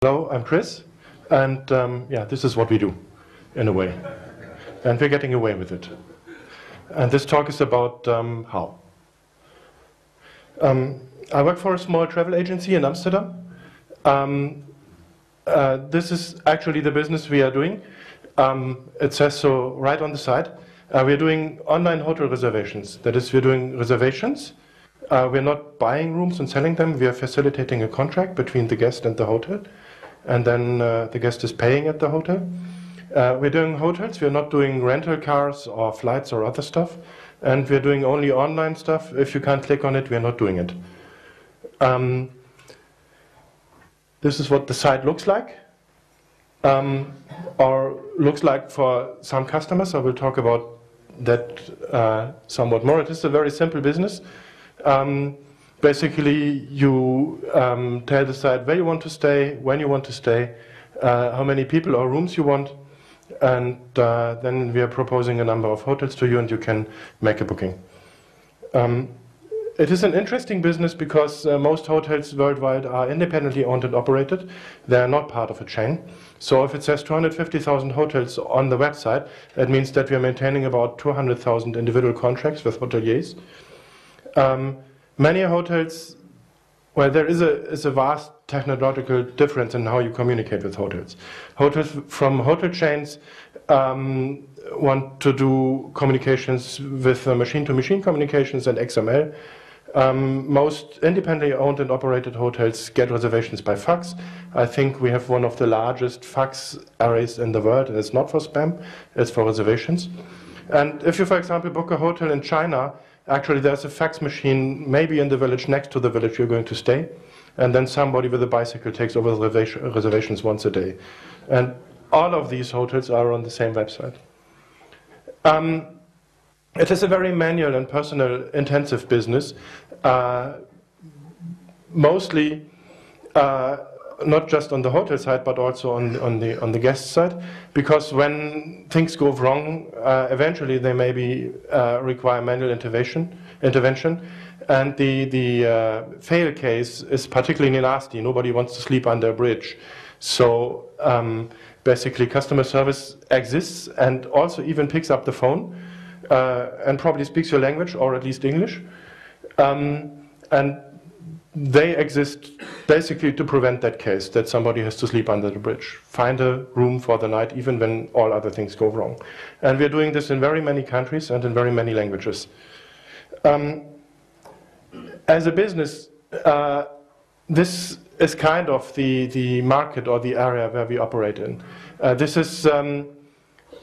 Hello, I'm Chris, and um, yeah, this is what we do, in a way. And we're getting away with it. And this talk is about um, how. Um, I work for a small travel agency in Amsterdam. Um, uh, this is actually the business we are doing. Um, it says so right on the side. Uh, we're doing online hotel reservations. That is, we're doing reservations. Uh, we're not buying rooms and selling them. We are facilitating a contract between the guest and the hotel and then uh, the guest is paying at the hotel. Uh, we're doing hotels, we're not doing rental cars or flights or other stuff, and we're doing only online stuff. If you can't click on it, we're not doing it. Um, this is what the site looks like, um, or looks like for some customers. I will talk about that uh, somewhat more. It is a very simple business. Um, basically you um, tell the site where you want to stay, when you want to stay, uh, how many people or rooms you want, and uh, then we are proposing a number of hotels to you and you can make a booking. Um, it is an interesting business because uh, most hotels worldwide are independently owned and operated. They are not part of a chain. So if it says 250,000 hotels on the website, that means that we are maintaining about 200,000 individual contracts with hoteliers. Um, many hotels, well, there is a, is a vast technological difference in how you communicate with hotels. Hotels from hotel chains um, want to do communications with machine-to-machine -machine communications and XML. Um, most independently owned and operated hotels get reservations by fax. I think we have one of the largest fax arrays in the world, and it's not for spam, it's for reservations. And if you, for example, book a hotel in China, Actually, there's a fax machine maybe in the village next to the village you're going to stay, and then somebody with a bicycle takes over the reservations once a day. And all of these hotels are on the same website. Um, it is a very manual and personal intensive business. Uh, mostly uh, not just on the hotel side, but also on, on, the, on the guest side, because when things go wrong, uh, eventually they maybe uh, require manual intervention, intervention. And the, the uh, fail case is particularly nasty. Nobody wants to sleep under a bridge. So um, basically, customer service exists and also even picks up the phone uh, and probably speaks your language, or at least English. Um, and they exist basically to prevent that case that somebody has to sleep under the bridge. Find a room for the night, even when all other things go wrong. And we're doing this in very many countries and in very many languages. Um, as a business, uh, this is kind of the, the market or the area where we operate in. Uh, this is um,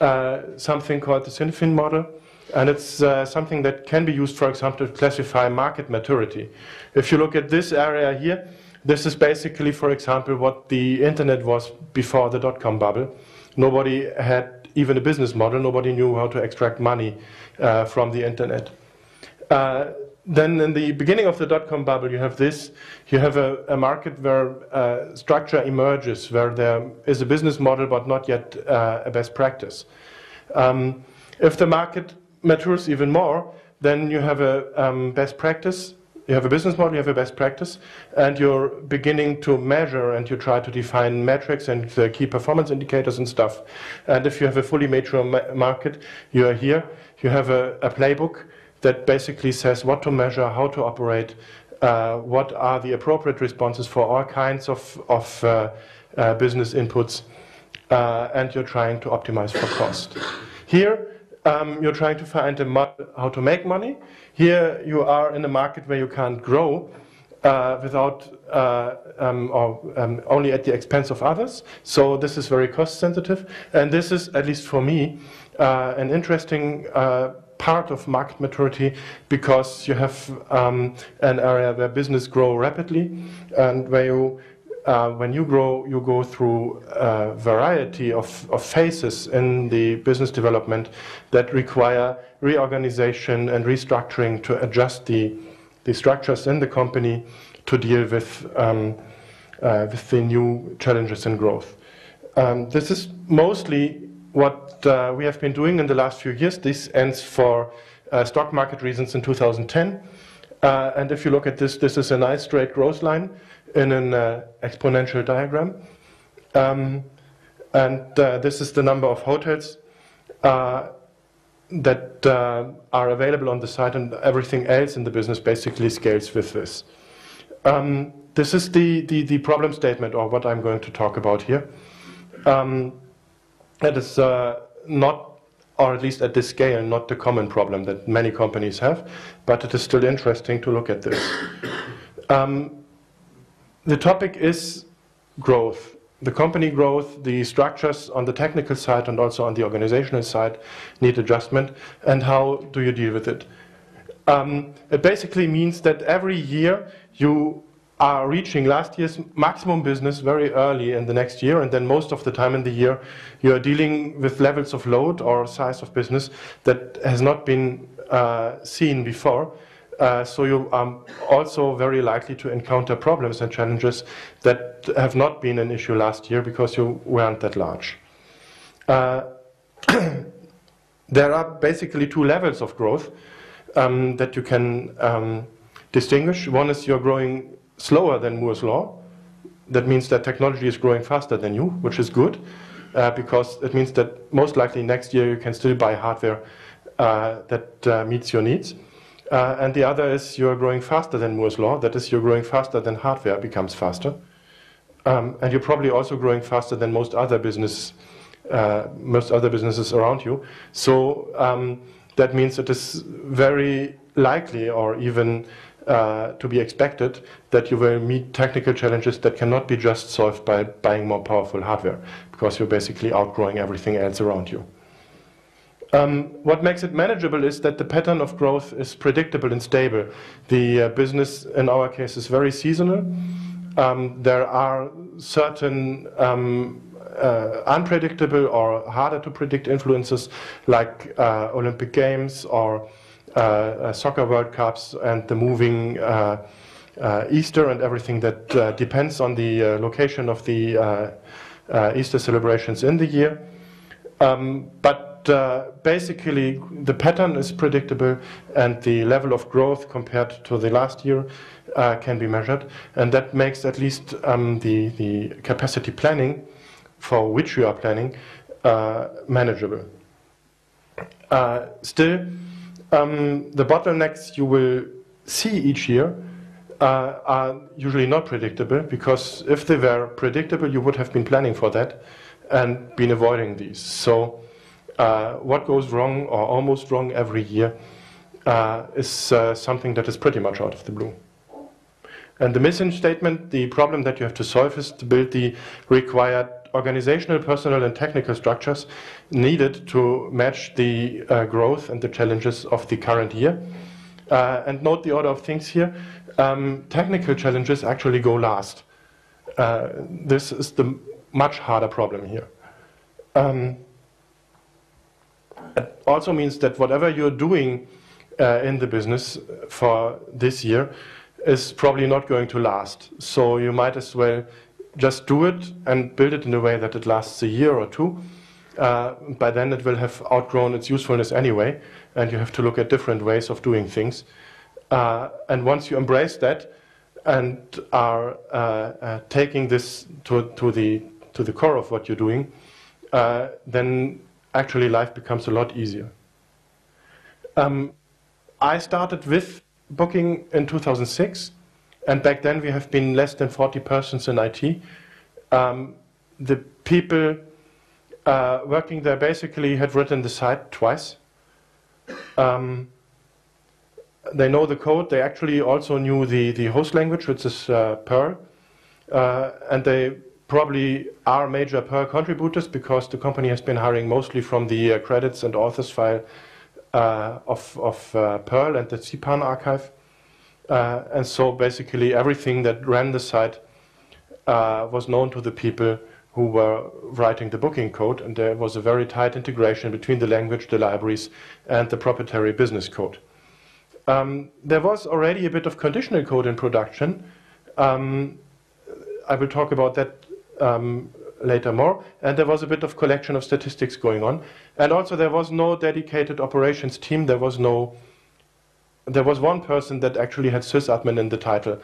uh, something called the Cynefin model. And it's uh, something that can be used, for example, to classify market maturity. If you look at this area here, this is basically, for example, what the internet was before the dot-com bubble. Nobody had even a business model. Nobody knew how to extract money uh, from the internet. Uh, then in the beginning of the dot-com bubble, you have this. You have a, a market where uh, structure emerges, where there is a business model, but not yet uh, a best practice. Um, if the market matures even more, then you have a um, best practice. You have a business model, you have a best practice, and you're beginning to measure and you try to define metrics and the key performance indicators and stuff. And if you have a fully mature ma market, you are here. You have a, a, playbook that basically says what to measure, how to operate, uh, what are the appropriate responses for all kinds of, of uh, uh, business inputs, uh, and you're trying to optimize for cost. Here, um, you're trying to find a model how to make money. Here you are in a market where you can't grow uh, without uh, um, or um, only at the expense of others. So this is very cost sensitive, and this is at least for me uh, an interesting. Uh, part of market maturity because you have um, an area where business grow rapidly and where you uh, when you grow, you go through a variety of, of phases in the business development that require reorganization and restructuring to adjust the, the structures in the company to deal with, um, uh, with the new challenges in growth. Um, this is mostly what uh, we have been doing in the last few years. This ends for uh, stock market reasons in 2010. Uh, and if you look at this, this is a nice straight growth line in an uh, exponential diagram. Um, and uh, this is the number of hotels uh, that uh, are available on the site, and everything else in the business basically scales with this. Um, this is the, the, the, problem statement, or what I'm going to talk about here. Um, it is uh, not or at least at this scale, not the common problem that many companies have, but it is still interesting to look at this. Um, the topic is growth. The company growth, the structures on the technical side and also on the organizational side need adjustment, and how do you deal with it? Um, it basically means that every year you are reaching last year's maximum business very early in the next year, and then most of the time in the year you are dealing with levels of load or size of business that has not been uh, seen before. Uh, so you are also very likely to encounter problems and challenges that have not been an issue last year because you weren't that large. Uh, there are basically two levels of growth um, that you can um, distinguish. One is you're growing slower than Moore's law. That means that technology is growing faster than you, which is good, uh, because it means that most likely next year you can still buy hardware uh, that uh, meets your needs. Uh, and the other is you're growing faster than Moore's law. That is, you're growing faster than hardware becomes faster. Um, and you're probably also growing faster than most other business, uh, most other businesses around you. So um, that means it is very likely, or even uh, to be expected that you will meet technical challenges that cannot be just solved by buying more powerful hardware because you're basically outgrowing everything else around you. Um, what makes it manageable is that the pattern of growth is predictable and stable. The uh, business, in our case, is very seasonal. Um, there are certain um, uh, unpredictable or harder to predict influences like uh, Olympic Games or uh, uh, soccer World Cups and the moving uh, Easter and everything that depends on the location of the Easter celebrations in the year. Um, but uh, basically the pattern is predictable and the level of growth compared to the last year uh, can be measured and that makes at least um, the, the capacity planning for which you are planning uh, manageable. still, um, the bottlenecks you will see each year uh, are usually not predictable because if they were predictable, you would have been planning for that and been avoiding these. So, uh, what goes wrong or almost wrong every year uh, is uh, something that is pretty much out of the blue. And the mission statement, the problem that you have to solve is to build the required organizational, personal, and technical structures needed to match the uh, growth and the challenges of the current year. Uh, and note the order of things here. Um, technical challenges actually go last. This is the much harder problem here. Um, it also means that whatever you're doing uh, in the business for this year is probably not going to last. So you might as well just do it and build it in a way that it lasts a year or two. Uh, by then it will have outgrown its usefulness anyway, and you have to look at different ways of doing things. Uh, and once you embrace that and are uh, uh taking this to, to, the, to the core of what you're doing, uh, then actually life becomes a lot easier. Um, I started with booking in 2006. And back then we have been less than 40 persons in IT. Um, the people uh, working there basically had written the site twice. Um, they know the code. They actually also knew the, the host language, which is uh, Perl. Uh, and they probably are major Perl contributors because the company has been hiring mostly from the uh, credits and authors file uh, of, of uh, Perl and the CPAN archive. And so basically everything that ran the site was known to the people who were writing the booking code, and there was a very tight integration between the language, the libraries, and the proprietary business code. Um, there was already a bit of conditional code in production. Um, I will talk about that um, later more. And there was a bit of collection of statistics going on. And also there was no dedicated operations team. There was no there was one person that actually had sysadmin in the title,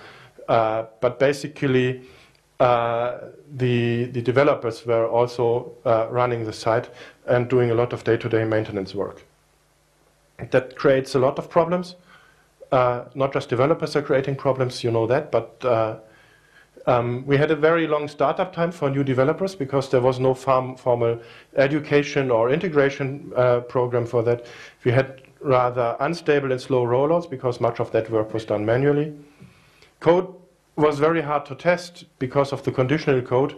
uh, but basically uh, the, the developers were also uh, running the site and doing a lot of day-to-day maintenance work. That creates a lot of problems. Uh, not just developers are creating problems, you know that, but uh, um, we had a very long startup time for new developers because there was no formal education or integration uh, program for that. We had rather unstable and slow rollouts because much of that work was done manually. Code was very hard to test because of the conditional code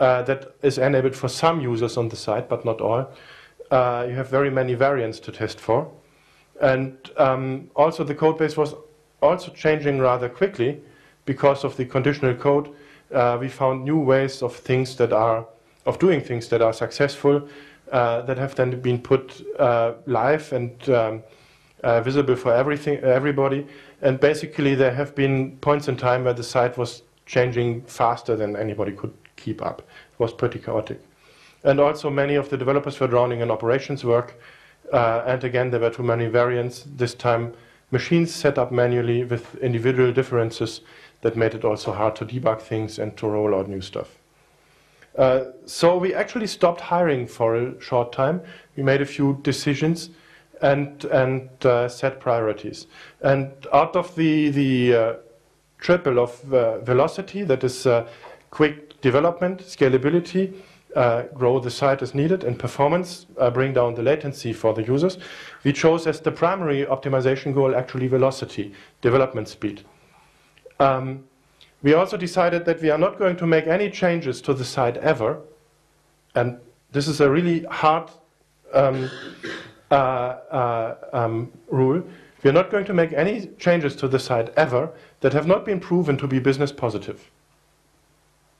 uh, that is enabled for some users on the site, but not all. Uh, you have very many variants to test for. And um, also the code base was also changing rather quickly because of the conditional code. Uh, we found new ways of things that are, of doing things that are successful, uh, that have then been put uh, live and um, uh, visible for everything, everybody. And basically, there have been points in time where the site was changing faster than anybody could keep up. It was pretty chaotic. And also, many of the developers were drowning in operations work. Uh, and again, there were too many variants. This time, machines set up manually with individual differences that made it also hard to debug things and to roll out new stuff. Uh, so we actually stopped hiring for a short time. We made a few decisions and, and uh, set priorities. And out of the, the uh, triple of uh, velocity, that is uh, quick development, scalability, uh, grow the site as needed, and performance, bring down the latency for the users, we chose as the primary optimization goal actually velocity, development speed. Um, we also decided that we are not going to make any changes to the site ever, and this is a really hard um, uh, uh, um, rule. We are not going to make any changes to the site ever that have not been proven to be business positive.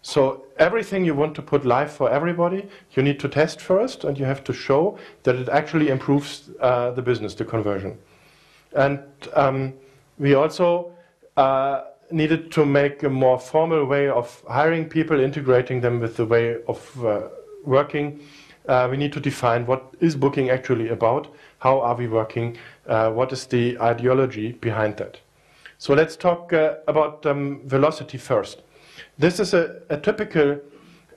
So everything you want to put live for everybody, you need to test first, and you have to show that it actually improves uh, the business, the conversion. And um, we also uh, needed to make a more formal way of hiring people, integrating them with the way of uh, working uh, we need to define what is booking actually about, how are we working, uh, what is the ideology behind that. So let's talk uh, about um, velocity first. This is a, a typical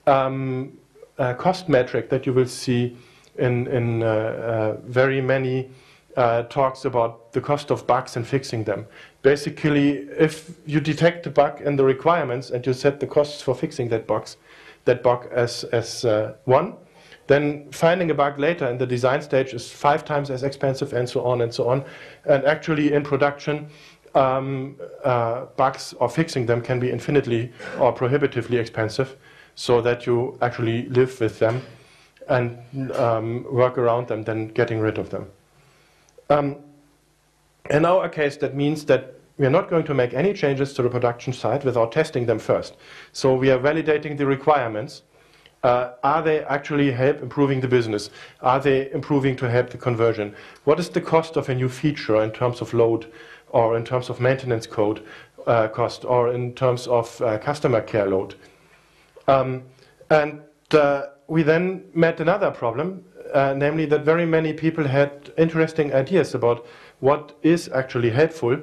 um, uh, cost metric that you will see in, in uh, very many talks about the cost of bugs and fixing them. Basically, if you detect a bug in the requirements and you set the costs for fixing that, bugs, that bug as, as one, then finding a bug later in the design stage is five times as expensive and so on and so on. And actually in production, um, uh, bugs or fixing them can be infinitely or prohibitively expensive so that you actually live with them and um, work around them than getting rid of them. Um, in our case, that means that we are not going to make any changes to the production site without testing them first. So we are validating the requirements uh, are they actually help improving the business? Are they improving to help the conversion? What is the cost of a new feature in terms of load or in terms of maintenance code uh, cost or in terms of uh, customer care load? Um, and uh, we then met another problem, uh, namely that very many people had interesting ideas about what is actually helpful,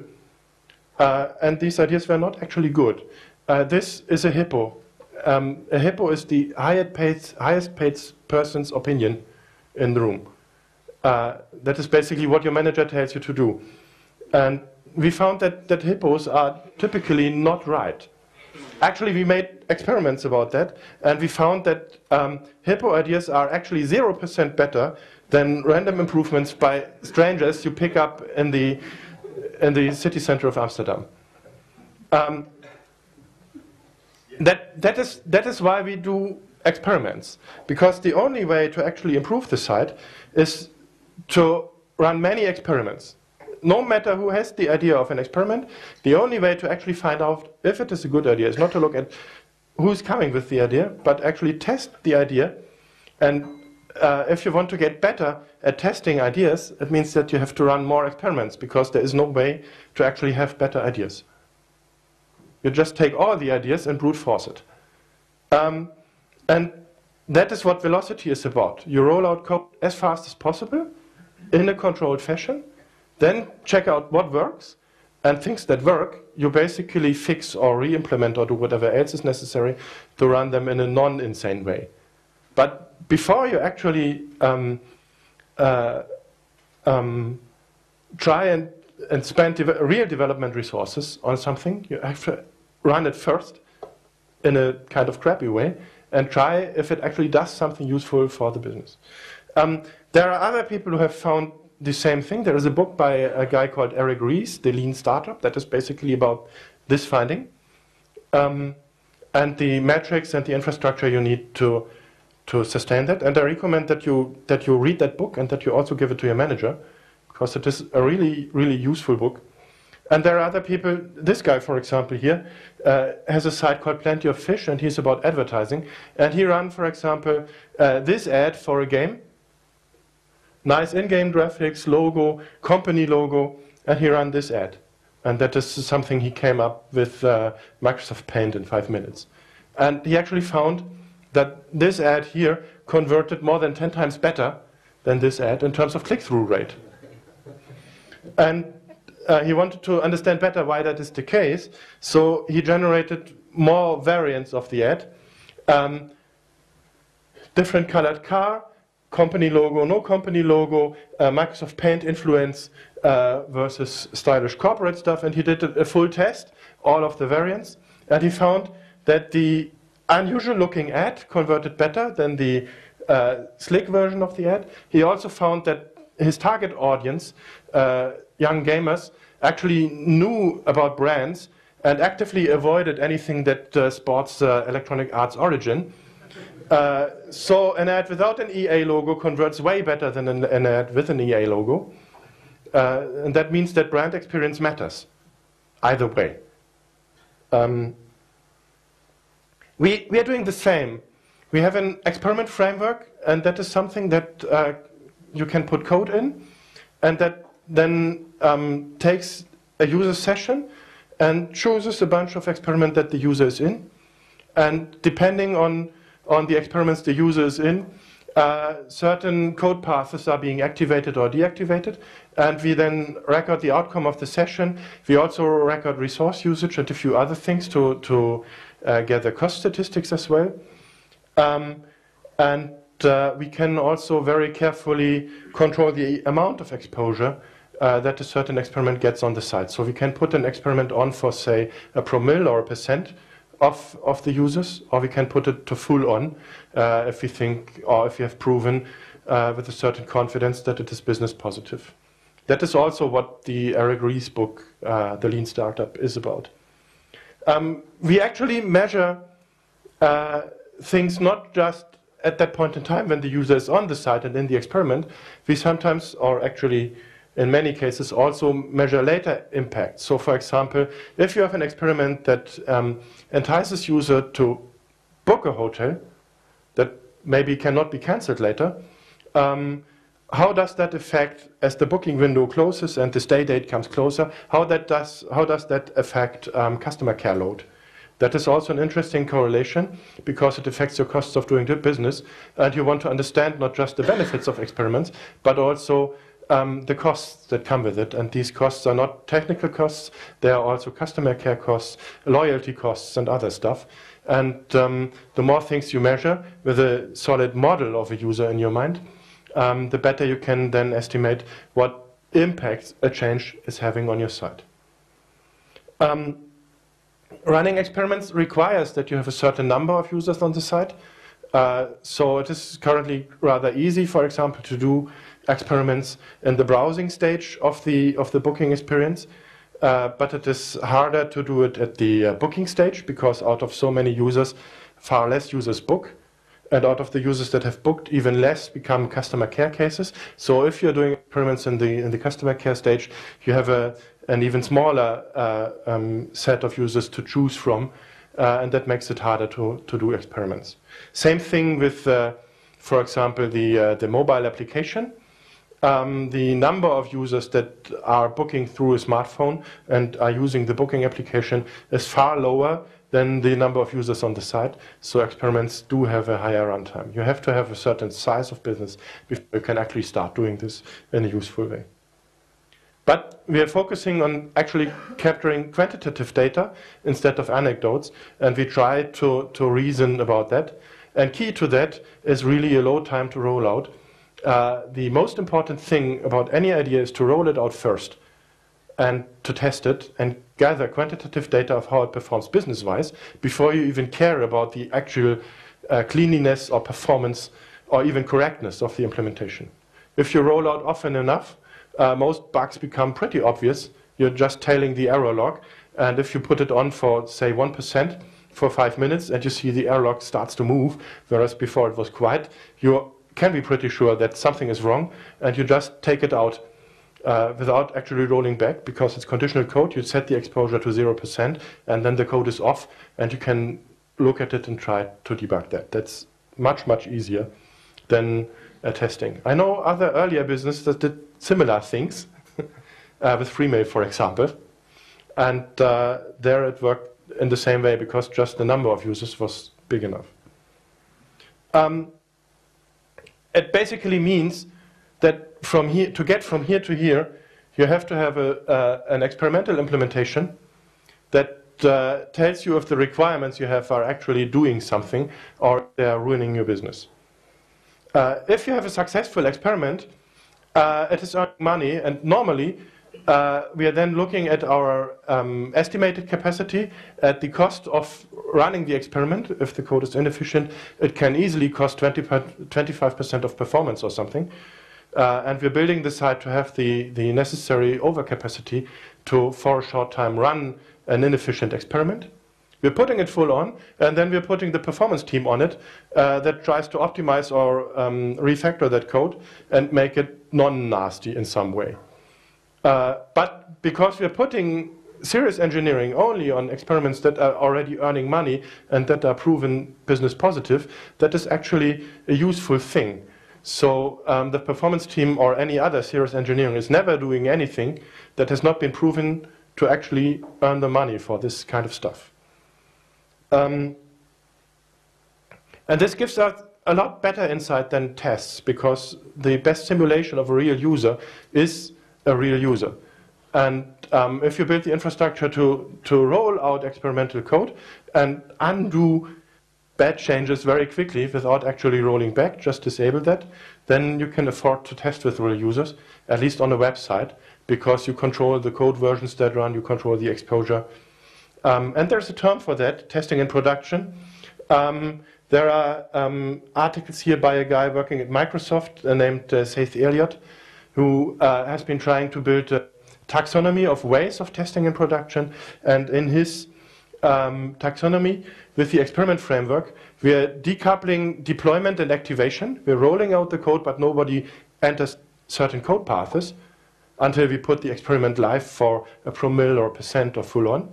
uh, and these ideas were not actually good. this is a hippo um, a hippo is the highest paid, highest paid person's opinion in the room. Uh, that is basically what your manager tells you to do. And we found that, that hippos are typically not right. Actually, we made experiments about that, and we found that um, hippo ideas are actually 0% better than random improvements by strangers you pick up in the, in the city center of Amsterdam. Um, that, that, is, that is why we do experiments. Because the only way to actually improve the site is to run many experiments. No matter who has the idea of an experiment, the only way to actually find out if it is a good idea is not to look at who's coming with the idea, but actually test the idea. And uh, if you want to get better at testing ideas, it means that you have to run more experiments because there is no way to actually have better ideas. You just take all the ideas and brute force it. Um, and that is what velocity is about. You roll out code as fast as possible in a controlled fashion, then check out what works, and things that work, you basically fix or re-implement or do whatever else is necessary to run them in a non-insane way. But before you actually um, uh, um, try and, and spend de real development resources on something, you have to run it first in a kind of crappy way and try if it actually does something useful for the business. Um, there are other people who have found the same thing. There is a book by a guy called Eric Ries, The Lean Startup, that is basically about this finding. Um, and the metrics and the infrastructure you need to, to sustain that. And I recommend that you, that you read that book and that you also give it to your manager, because it is a really, really useful book. And there are other people, this guy, for example, here, uh, has a site called Plenty of Fish, and he's about advertising. And he ran, for example, uh, this ad for a game nice in-game graphics, logo, company logo, and he ran this ad. And that is something he came up with uh, Microsoft Paint in five minutes. And he actually found that this ad here converted more than 10 times better than this ad in terms of click-through rate. And uh, he wanted to understand better why that is the case, so he generated more variants of the ad. Um, different colored car, company logo, no company logo, uh, Microsoft Paint influence uh, versus stylish corporate stuff. And he did a, a, full test, all of the variants. And he found that the unusual looking ad converted better than the uh, slick version of the ad. He also found that his target audience, uh, young gamers, actually knew about brands and actively avoided anything that uh, sports uh, electronic arts origin. Uh, so an ad without an EA logo converts way better than an, an ad with an EA logo. Uh, and that means that brand experience matters, either way. Um, we, we are doing the same. We have an experiment framework, and that is something that uh, you can put code in, and that then um, takes a user session and chooses a bunch of experiment that the user is in. And depending on on the experiments the user is in, uh, certain code paths are being activated or deactivated, and we then record the outcome of the session. We also record resource usage and a few other things to, to uh, gather cost statistics as well. Um, and uh, we can also very carefully control the amount of exposure uh, that a certain experiment gets on the site. So we can put an experiment on for, say, a promille or a percent, of, of the users, or we can put it to full on uh, if we think, or if we have proven uh, with a certain confidence that it is business positive. That is also what the Eric Ries book, uh, The Lean Startup, is about. Um, we actually measure uh, things not just at that point in time when the user is on the site and in the experiment. We sometimes, or actually in many cases also measure later impact. So for example, if you have an experiment that um, entices user to book a hotel that maybe cannot be cancelled later, um, how does that affect as the booking window closes and the stay date comes closer? How that does how does that affect um, customer care load? That is also an interesting correlation because it affects your costs of doing the business, and you want to understand not just the benefits of experiments, but also um, the costs that come with it. And these costs are not technical costs, they are also customer care costs, loyalty costs, and other stuff. And um, the more things you measure with a solid model of a user in your mind, um, the better you can then estimate what impact a change is having on your site. Um, running experiments requires that you have a certain number of users on the site. Uh, so it is currently rather easy, for example, to do experiments in the browsing stage of the, of the booking experience. Uh, but it is harder to do it at the uh, booking stage because out of so many users, far less users book. And out of the users that have booked, even less become customer care cases. So if you're doing experiments in the, in the customer care stage, you have a, an even smaller uh, um, set of users to choose from. Uh, and that makes it harder to, to do experiments. Same thing with, uh, for example, the, uh, the mobile application um, the number of users that are booking through a smartphone and are using the booking application is far lower than the number of users on the site. So experiments do have a higher runtime. You have to have a certain size of business before you can actually start doing this in a useful way. But we are focusing on actually capturing quantitative data instead of anecdotes, and we try to, to reason about that. And key to that is really a low time to roll out. Uh, the most important thing about any idea is to roll it out first and to test it and gather quantitative data of how it performs business wise before you even care about the actual uh, cleanliness or performance or even correctness of the implementation. If you roll out often enough, uh, most bugs become pretty obvious. You're just tailing the error log. And if you put it on for, say, 1% for five minutes and you see the error log starts to move, whereas before it was quiet, you can be pretty sure that something is wrong and you just take it out uh, without actually rolling back because it's conditional code. You set the exposure to 0% and then the code is off and you can look at it and try to debug that. That's much, much easier than uh, testing. I know other earlier businesses that did similar things uh, with Freemail, for example. And uh, there it worked in the same way because just the number of users was big enough. Um, it basically means that from here to get from here to here, you have to have a, uh, an experimental implementation that uh, tells you if the requirements you have are actually doing something or they are ruining your business. Uh, if you have a successful experiment, uh, it is earning money, and normally uh, we are then looking at our um, estimated capacity at the cost of running the experiment. If the code is inefficient, it can easily cost 20 25% of performance or something. Uh, and we're building the site to have the, the necessary overcapacity to, for a short time, run an inefficient experiment. We're putting it full on, and then we're putting the performance team on it uh, that tries to optimize or um, refactor that code and make it non-nasty in some way. Uh, but because we're putting serious engineering only on experiments that are already earning money and that are proven business positive, that is actually a useful thing. So um, the performance team or any other serious engineering is never doing anything that has not been proven to actually earn the money for this kind of stuff. Um, and this gives us a lot better insight than tests because the best simulation of a real user is a real user. And um, if you build the infrastructure to, to roll out experimental code and undo bad changes very quickly without actually rolling back, just disable that, then you can afford to test with real users, at least on a website, because you control the code versions that run, you control the exposure, um, and there's a term for that, testing in production. Um, there are um, articles here by a guy working at Microsoft uh, named uh, Seth Eliot, who uh, has been trying to build a taxonomy of ways of testing in production. And in his um, taxonomy, with the experiment framework, we are decoupling deployment and activation. We're rolling out the code, but nobody enters certain code paths until we put the experiment live for a promille or a percent or full on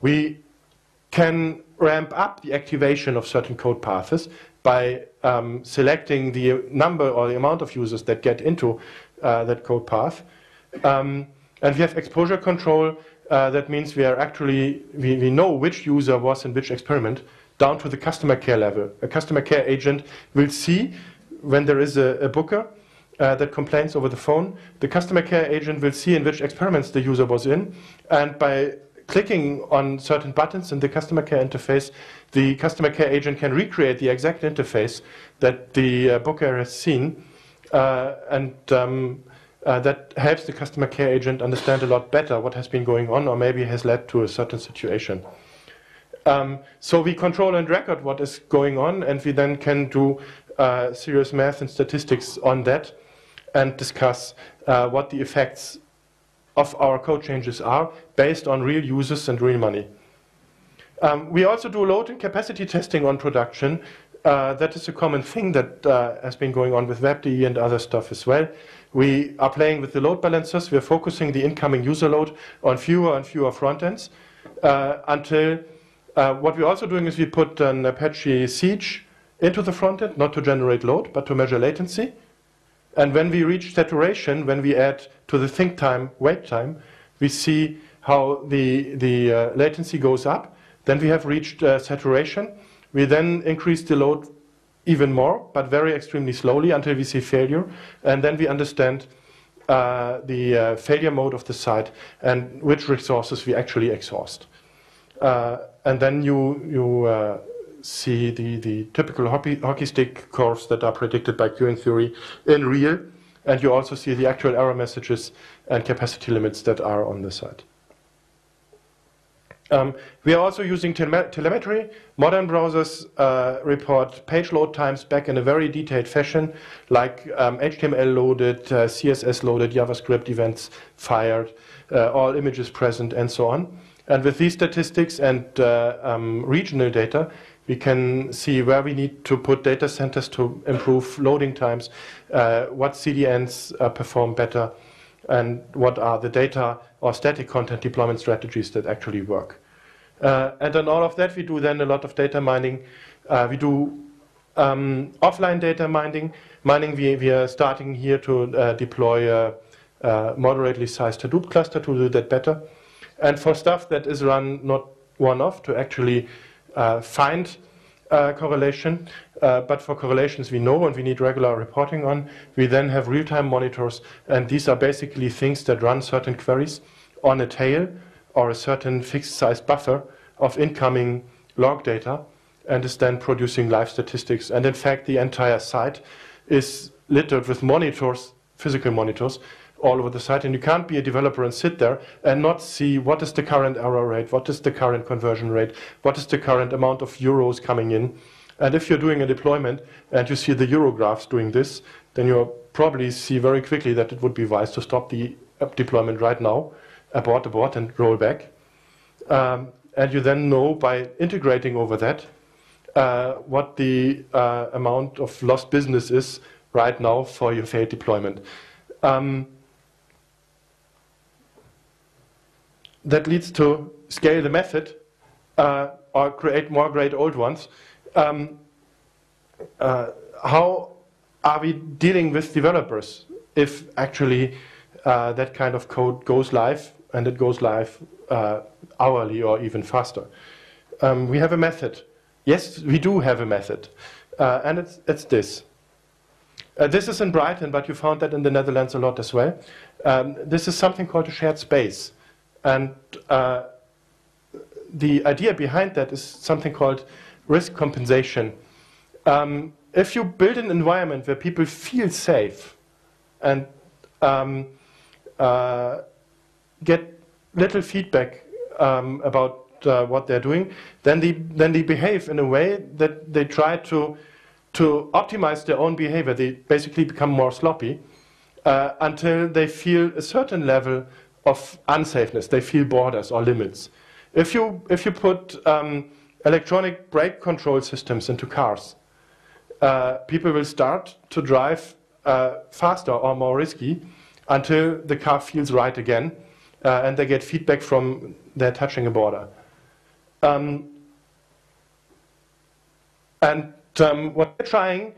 we can ramp up the activation of certain code paths by um, selecting the number or the amount of users that get into uh, that code path. Um, and we have exposure control. Uh, that means we are actually, we, we know which user was in which experiment down to the customer care level. A customer care agent will see when there is a, a booker uh, that complains over the phone. The customer care agent will see in which experiments the user was in. And by clicking on certain buttons in the customer care interface, the customer care agent can recreate the exact interface that the uh, booker has seen, uh, and um, uh, that helps the customer care agent understand a lot better what has been going on or maybe has led to a certain situation. Um, so we control and record what is going on, and we then can do uh, serious math and statistics on that and discuss uh, what the effects of our code changes are based on real users and real money. Um, we also do load and capacity testing on production. Uh, that is a common thing that uh, has been going on with WebDE and other stuff as well. We are playing with the load balancers. We are focusing the incoming user load on fewer and fewer front ends uh, until uh, what we're also doing is we put an Apache Siege into the front end, not to generate load, but to measure latency. And when we reach saturation, when we add to the think time, wait time, we see how the, the uh, latency goes up. Then we have reached uh, saturation. We then increase the load even more, but very extremely slowly until we see failure. And then we understand uh, the uh, failure mode of the site, and which resources we actually exhaust. Uh, and then you, you uh, see the, the typical hockey, hockey stick curves that are predicted by queuing theory in real, and you also see the actual error messages and capacity limits that are on the site. Um, we are also using tele telemetry. Modern browsers uh, report page load times back in a very detailed fashion, like um, HTML loaded, uh, CSS loaded, JavaScript events fired, uh, all images present, and so on. And with these statistics and uh, um, regional data, we can see where we need to put data centers to improve loading times, uh, what CDNs uh, perform better, and what are the data or static content deployment strategies that actually work. Uh, and on all of that, we do then a lot of data mining. Uh, we do um, offline data mining. Mining, we, we are starting here to uh, deploy a, a, moderately sized Hadoop cluster to do that better. And for stuff that is run not one-off, to actually find uh, correlation, uh, but for correlations we know and we need regular reporting on, we then have real-time monitors, and these are basically things that run certain queries on a tail or a certain fixed size buffer of incoming log data and is then producing live statistics. And in fact, the entire site is littered with monitors, physical monitors, all over the site. And you can't be a developer and sit there and not see what is the current error rate, what is the current conversion rate, what is the current amount of euros coming in. And if you're doing a deployment and you see the euro graphs doing this, then you'll probably see very quickly that it would be wise to stop the deployment right now abort abort and roll back. Um, and you then know by integrating over that uh, what the uh, amount of lost business is right now for your failed deployment. Um, that leads to scale the method uh, or create more great old ones. Um, uh, how are we dealing with developers if actually uh, that kind of code goes live and it goes live uh, hourly or even faster. Um, we have a method. Yes, we do have a method, uh, and it's, it's this. Uh, this is in Brighton, but you found that in the Netherlands a lot as well. Um, this is something called a shared space. And uh, the idea behind that is something called risk compensation. Um, if you build an environment where people feel safe and um, uh, get little feedback um, about uh, what they're doing, then they, then they behave in a way that they try to, to optimize their own behavior. They basically become more sloppy uh, until they feel a certain level of unsafeness. They feel borders or limits. If you, if you put um, electronic brake control systems into cars, uh, people will start to drive uh, faster or more risky until the car feels right again uh, and they get feedback from their touching a border. Um, and um, what we're trying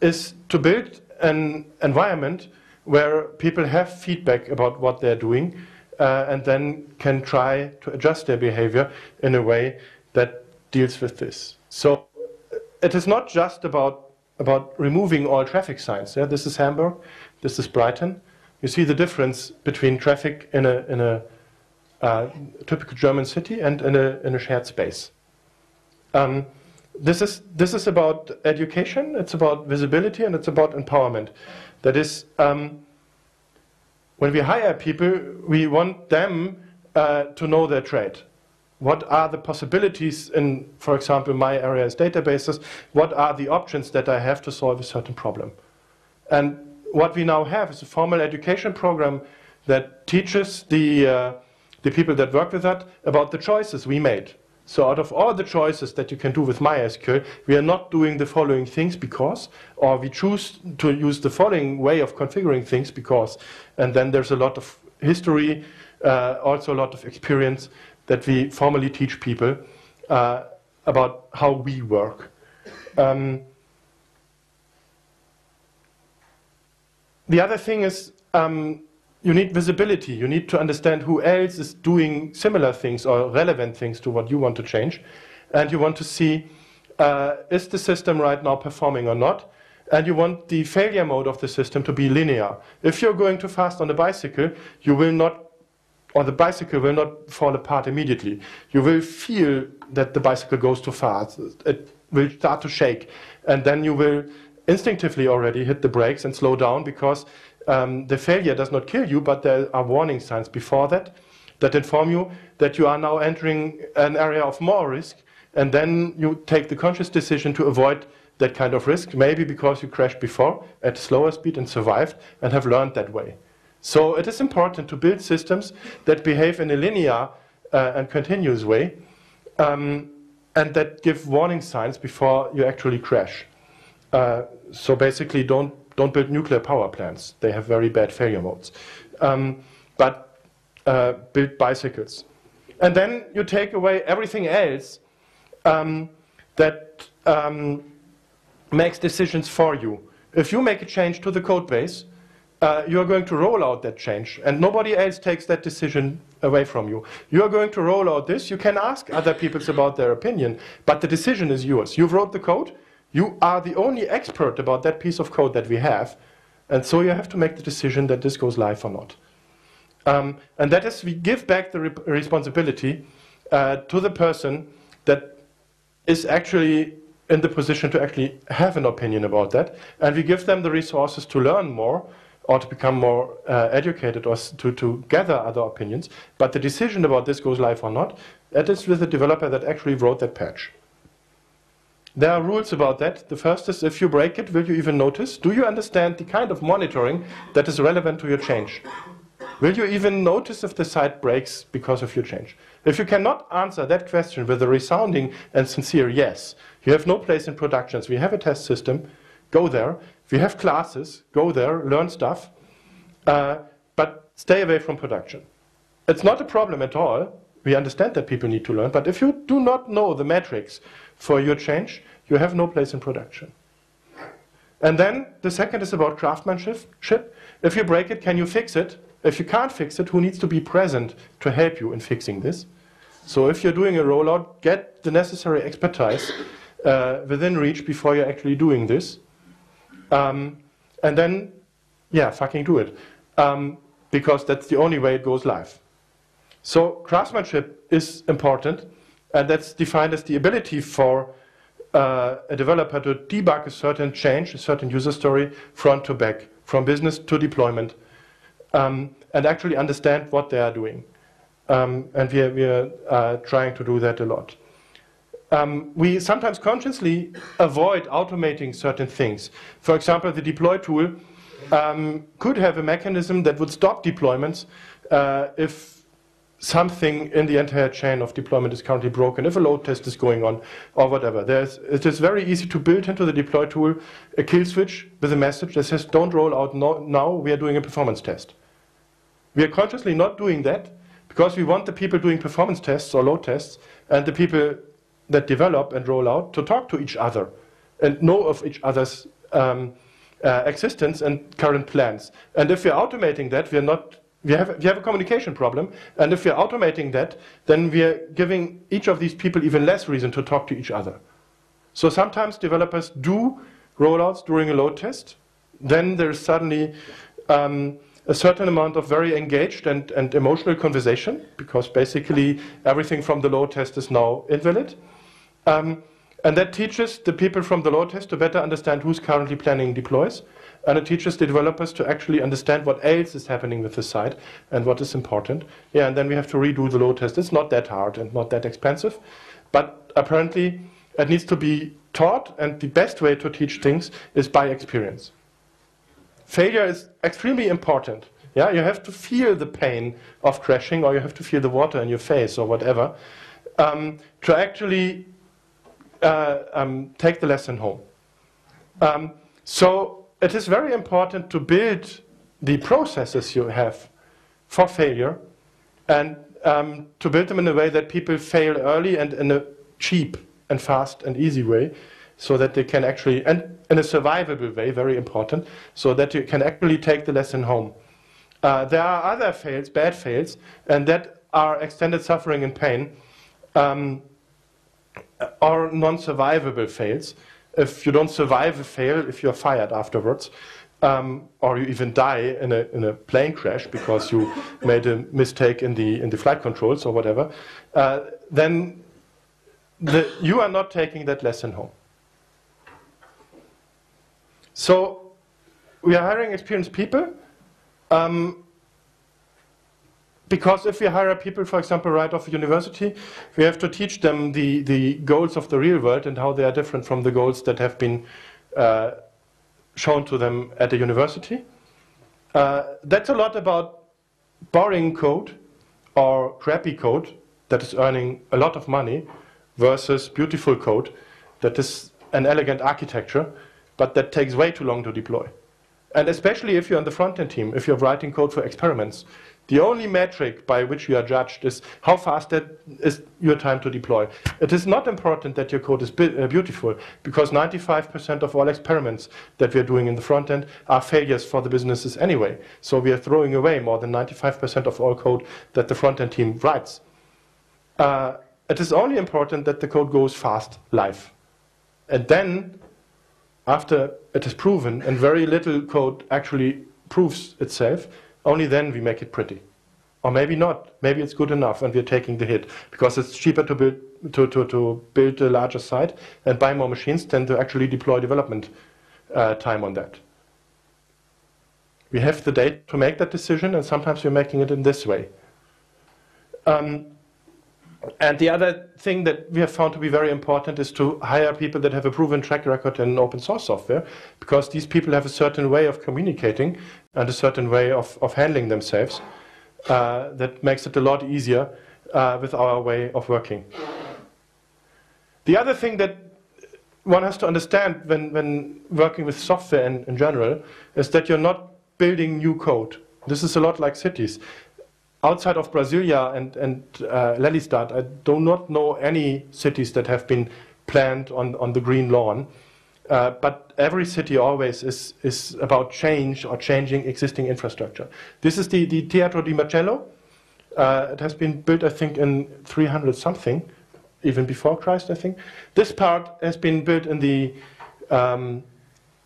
is to build an environment where people have feedback about what they're doing uh, and then can try to adjust their behavior in a way that deals with this. So it is not just about, about removing all traffic signs. Yeah? This is Hamburg, this is Brighton. You see the difference between traffic in a, in a uh, typical German city and in a, in a shared space. Um, this, is, this is about education, it's about visibility, and it's about empowerment. That is, um, when we hire people, we want them uh, to know their trade. What are the possibilities in, for example, my area is databases? What are the options that I have to solve a certain problem? And what we now have is a formal education program that teaches the, uh, the people that work with that about the choices we made. So out of all the choices that you can do with MySQL, we are not doing the following things because, or we choose to use the following way of configuring things because, and then there's a lot of history, uh, also a lot of experience that we formally teach people uh, about how we work. Um, the other thing is um, you need visibility. You need to understand who else is doing similar things or relevant things to what you want to change. And you want to see, uh, is the system right now performing or not? and you want the failure mode of the system to be linear. If you're going too fast on a bicycle, you will not, or the bicycle will not fall apart immediately. You will feel that the bicycle goes too fast. It will start to shake, and then you will instinctively already hit the brakes and slow down because um, the failure does not kill you, but there are warning signs before that that inform you that you are now entering an area of more risk, and then you take the conscious decision to avoid that kind of risk, maybe because you crashed before at slower speed and survived and have learned that way. So it is important to build systems that behave in a linear uh, and continuous way um, and that give warning signs before you actually crash. Uh, so basically, don't, don't build nuclear power plants. They have very bad failure modes. Um, but uh, build bicycles. And then you take away everything else um, that um, makes decisions for you. If you make a change to the code base, uh, you are going to roll out that change, and nobody else takes that decision away from you. You are going to roll out this. You can ask other people about their opinion, but the decision is yours. You've wrote the code. You are the only expert about that piece of code that we have, and so you have to make the decision that this goes live or not. Um, and that is, we give back the re responsibility uh, to the person that is actually in the position to actually have an opinion about that. And we give them the resources to learn more or to become more uh, educated or to, to gather other opinions. But the decision about this goes live or not, that is with the developer that actually wrote that patch. There are rules about that. The first is if you break it, will you even notice? Do you understand the kind of monitoring that is relevant to your change? Will you even notice if the site breaks because of your change? If you cannot answer that question with a resounding and sincere yes, you have no place in productions. We have a test system. Go there. We have classes. Go there. Learn stuff. Uh, but stay away from production. It's not a problem at all. We understand that people need to learn. But if you do not know the metrics for your change, you have no place in production. And then the second is about craftsmanship. If you break it, can you fix it? If you can't fix it, who needs to be present to help you in fixing this? So if you're doing a rollout, get the necessary expertise uh, within reach before you're actually doing this. Um, and then, yeah, fucking do it. Um, because that's the only way it goes live. So craftsmanship is important, and that's defined as the ability for uh, a developer to debug a certain change, a certain user story, front to back, from business to deployment, um, and actually understand what they are doing. Um, and we are, we are uh, trying to do that a lot um, we sometimes consciously avoid automating certain things. For example, the deploy tool um, could have a mechanism that would stop deployments uh, if something in the entire chain of deployment is currently broken, if a load test is going on, or whatever. There's, it is very easy to build into the deploy tool a kill switch with a message that says, don't roll out no, now, we are doing a performance test. We are consciously not doing that because we want the people doing performance tests or load tests and the people that develop and roll out to talk to each other and know of each other's um, uh, existence and current plans. And if we're automating that, we're not we have, we have a communication problem, and if we're automating that, then we're giving each of these people even less reason to talk to each other. So sometimes developers do rollouts during a load test, then there's suddenly um, a certain amount of very engaged and, and emotional conversation, because basically everything from the load test is now invalid. Um, and that teaches the people from the load test to better understand who's currently planning deploys. And it teaches the developers to actually understand what else is happening with the site and what is important. Yeah, and then we have to redo the load test. It's not that hard and not that expensive. But apparently, it needs to be taught, and the best way to teach things is by experience. Failure is extremely important. Yeah, you have to feel the pain of crashing, or you have to feel the water in your face, or whatever, um, to actually uh, um, take the lesson home. Um, so it is very important to build the processes you have for failure and um, to build them in a way that people fail early and in a cheap and fast and easy way so that they can actually, and in a survivable way, very important, so that you can actually take the lesson home. Uh, there are other fails, bad fails, and that are extended suffering and pain. Um, or non-survivable fails. If you don't survive a fail, if you're fired afterwards, um, or you even die in a, in a plane crash because you made a mistake in the, in the flight controls or whatever, uh, then the, you are not taking that lesson home. So we are hiring experienced people. Um, because if we hire people, for example, right off university, we have to teach them the, the goals of the real world and how they are different from the goals that have been uh, shown to them at the university. Uh, that's a lot about boring code or crappy code that is earning a lot of money versus beautiful code that is an elegant architecture, but that takes way too long to deploy. And especially if you're on the front-end team, if you're writing code for experiments, the only metric by which you are judged is how fast that is your time to deploy. It is not important that your code is uh, beautiful because 95% of all experiments that we're doing in the front end are failures for the businesses anyway. So we are throwing away more than 95% of all code that the front end team writes. Uh, it is only important that the code goes fast live. And then, after it is proven, and very little code actually proves itself, only then we make it pretty. Or maybe not. Maybe it's good enough and we're taking the hit because it's cheaper to build, to, to, to build a larger site and buy more machines than to actually deploy development uh, time on that. We have the data to make that decision and sometimes we're making it in this way. Um, and the other thing that we have found to be very important is to hire people that have a proven track record in open source software, because these people have a certain way of communicating and a certain way of, of handling themselves uh, that makes it a lot easier uh, with our way of working. The other thing that one has to understand when, when working with software in, in general is that you're not building new code. This is a lot like cities outside of Brasilia and, and uh, Lelystad, I do not know any cities that have been planned on, on the green lawn. Uh, but every city always is, is about change or changing existing infrastructure. This is the, the Teatro di Marcello. Uh, it has been built, I think, in 300 something, even before Christ, I think. This part has been built in the um,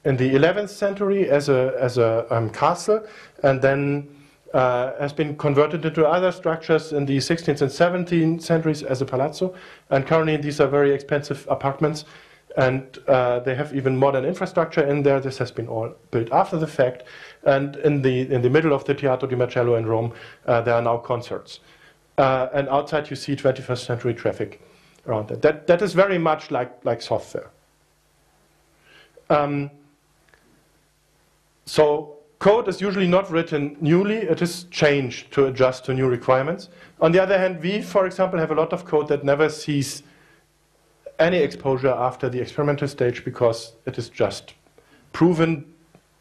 in the 11th century as a as a um, castle, and then uh, has been converted into other structures in the 16th and 17th centuries as a palazzo. And currently, these are very expensive apartments. And uh, they have even modern infrastructure in there. This has been all built after the fact. And in the, in the middle of the Teatro di Marcello in Rome, uh, there are now concerts. Uh, and outside, you see 21st century traffic around that. That, that is very much like, like software. Um, so Code is usually not written newly, it is changed to adjust to new requirements. On the other hand, we, for example, have a lot of code that never sees any exposure after the experimental stage because it is just proven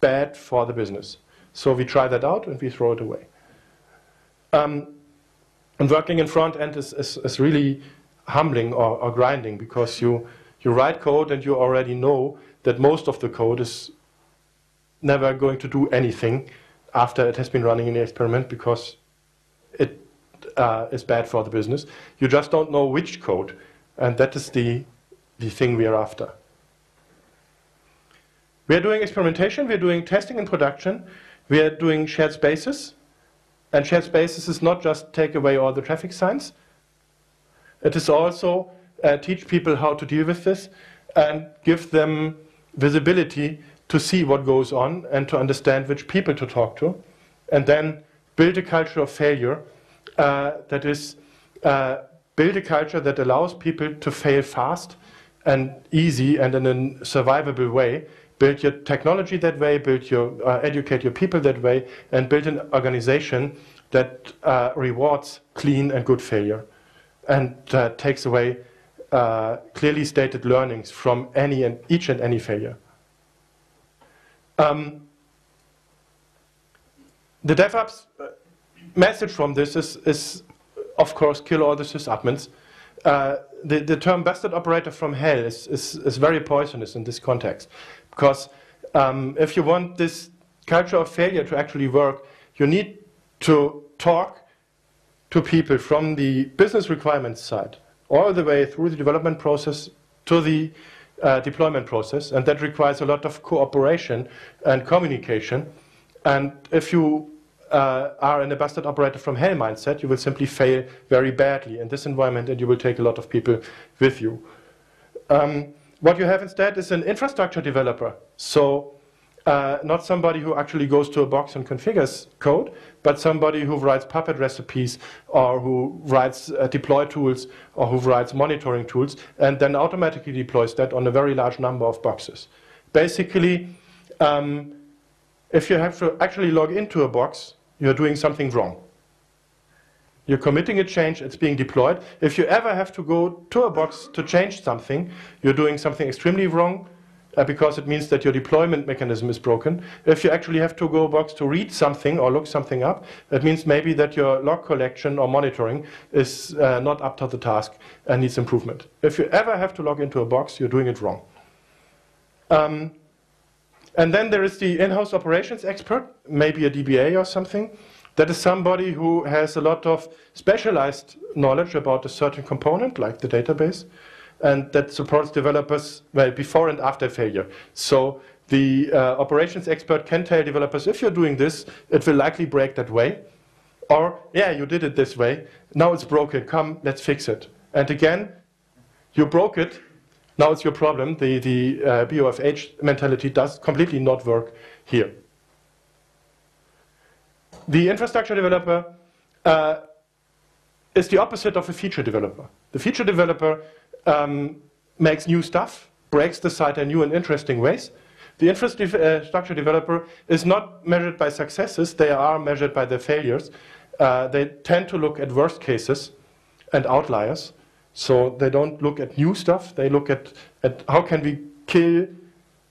bad for the business. So we try that out and we throw it away. Um, and working in front end is, is, is really humbling or, or grinding because you, you write code and you already know that most of the code is never going to do anything after it has been running in the experiment because it uh, is bad for the business. You just don't know which code, and that is the, the thing we are after. We are doing experimentation, we are doing testing and production, we are doing shared spaces, and shared spaces is not just take away all the traffic signs, it is also uh, teach people how to deal with this and give them visibility to see what goes on and to understand which people to talk to, and then build a culture of failure uh, that is uh, build a culture that allows people to fail fast and easy and in a survivable way. Build your technology that way, build your uh, educate your people that way, and build an organization that uh, rewards clean and good failure, and uh, takes away uh, clearly stated learnings from any and each and any failure. Um, the DevOps uh, message from this is, is, of course, kill all the sysadmins. Uh, the, the term bastard operator from hell is, is, is very poisonous in this context. Because um, if you want this culture of failure to actually work, you need to talk to people from the business requirements side, all the way through the development process to the uh, deployment process, and that requires a lot of cooperation and communication. And if you uh, are an bastard operator from hell mindset, you will simply fail very badly in this environment, and you will take a lot of people with you. Um, what you have instead is an infrastructure developer. So uh, not somebody who actually goes to a box and configures code, but somebody who writes Puppet recipes or who writes uh, deploy tools or who writes monitoring tools and then automatically deploys that on a very large number of boxes. Basically, um, if you have to actually log into a box, you're doing something wrong. You're committing a change, it's being deployed. If you ever have to go to a box to change something, you're doing something extremely wrong uh, because it means that your deployment mechanism is broken. If you actually have to go a box to read something or look something up, that means maybe that your log collection or monitoring is uh, not up to the task and needs improvement. If you ever have to log into a box, you're doing it wrong. Um, and then there is the in-house operations expert, maybe a DBA or something. That is somebody who has a lot of specialized knowledge about a certain component, like the database, and that supports developers well before and after failure. So the uh, operations expert can tell developers, if you're doing this, it will likely break that way. Or, yeah, you did it this way. Now it's broken. Come, let's fix it. And again, you broke it. Now it's your problem. The, the uh, BOFH mentality does completely not work here. The infrastructure developer uh, is the opposite of a feature developer. The feature developer um, makes new stuff, breaks the site in new and interesting ways. The infrastructure developer is not measured by successes, they are measured by their failures. Uh, they tend to look at worst cases and outliers. So they don't look at new stuff, they look at, at how can we kill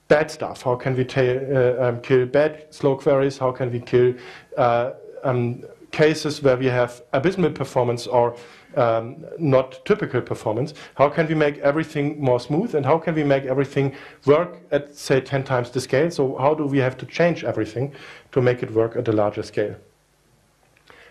bad stuff, how can we uh, um, kill bad slow queries, how can we kill uh, um, cases where we have abysmal performance or um, not typical performance. How can we make everything more smooth and how can we make everything work at, say, 10 times the scale? So how do we have to change everything to make it work at a larger scale?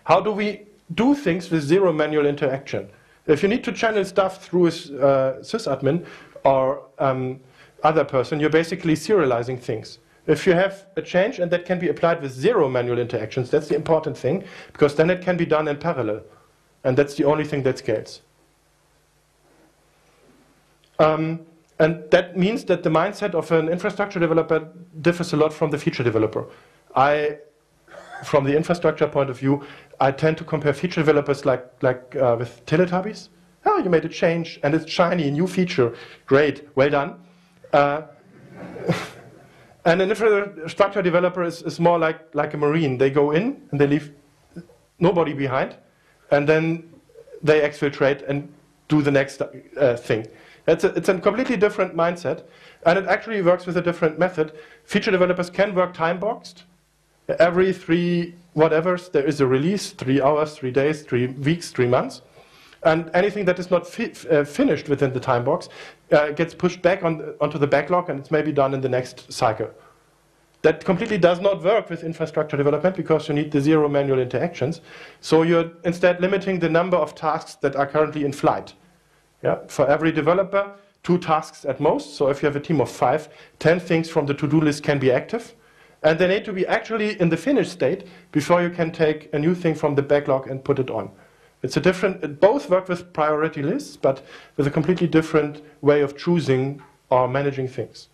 How do we do things with zero manual interaction? If you need to channel stuff through a uh, sysadmin or um, other person, you're basically serializing things. If you have a change and that can be applied with zero manual interactions, that's the important thing, because then it can be done in parallel. And that's the only thing that scales. Um, and that means that the mindset of an infrastructure developer differs a lot from the feature developer. I, from the infrastructure point of view, I tend to compare feature developers like, like uh, with Teletubbies. Oh, you made a change and it's shiny, new feature. Great, well done. Uh, and an infrastructure developer is, is more like, like a marine. They go in and they leave nobody behind and then they exfiltrate and do the next uh, thing. It's a, it's a completely different mindset, and it actually works with a different method. Feature developers can work time boxed. Every three whatevers, there is a release, three hours, three days, three weeks, three months. And anything that is not fi uh, finished within the time box uh, gets pushed back on, onto the backlog, and it's maybe done in the next cycle. That completely does not work with infrastructure development because you need the zero manual interactions. So you're instead limiting the number of tasks that are currently in flight. Yeah? For every developer, two tasks at most. So if you have a team of five, ten things from the to-do list can be active. And they need to be actually in the finished state before you can take a new thing from the backlog and put it on. It's a different, both work with priority lists, but with a completely different way of choosing or managing things.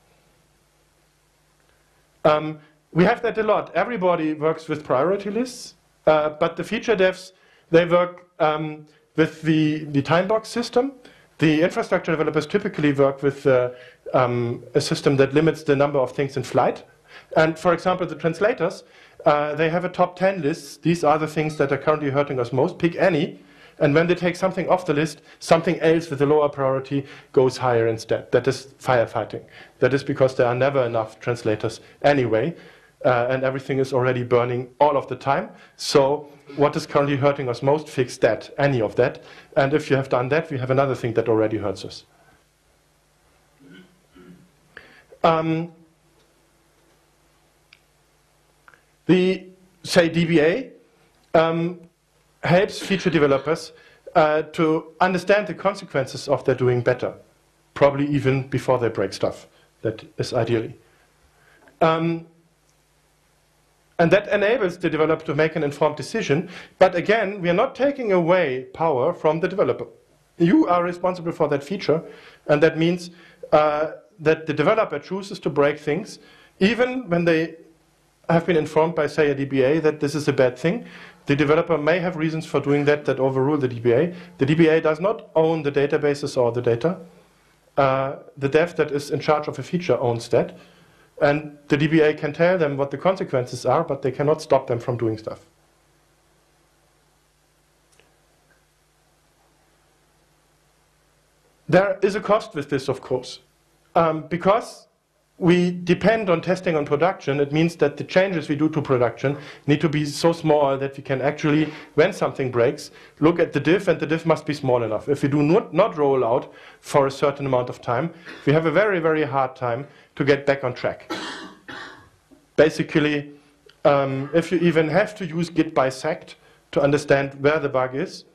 Um, we have that a lot. Everybody works with priority lists, uh, but the feature devs, they work um, with the, the time box system. The infrastructure developers typically work with uh, um, a system that limits the number of things in flight. And for example, the translators, uh, they have a top 10 list. These are the things that are currently hurting us most. Pick any. And when they take something off the list, something else with a lower priority goes higher instead. That is firefighting. That is because there are never enough translators anyway, uh, and everything is already burning all of the time. So what is currently hurting us most, fix that, any of that. And if you have done that, we have another thing that already hurts us. Um, the, say, DBA um, helps feature developers uh, to understand the consequences of their doing better. probably even before they break stuff. That is ideally. Um, and that enables the developer to make an informed decision. But again, we are not taking away power from the developer. You are responsible for that feature, and that means uh, that the developer chooses to break things, even when they have been informed by, say, a DBA that this is a bad thing. The developer may have reasons for doing that that overrule the DBA. The DBA does not own the databases or the data. Uh, the dev that is in charge of a feature owns that. And the DBA can tell them what the consequences are, but they cannot stop them from doing stuff. There is a cost with this, of course. Um, because we depend on testing on production, it means that the changes we do to production need to be so small that we can actually, when something breaks, look at the diff, and the diff must be small enough. If we do not, not roll out for a certain amount of time, we have a very, very hard time to get back on track. Basically, um, if you even have to use git bisect to understand where the bug is,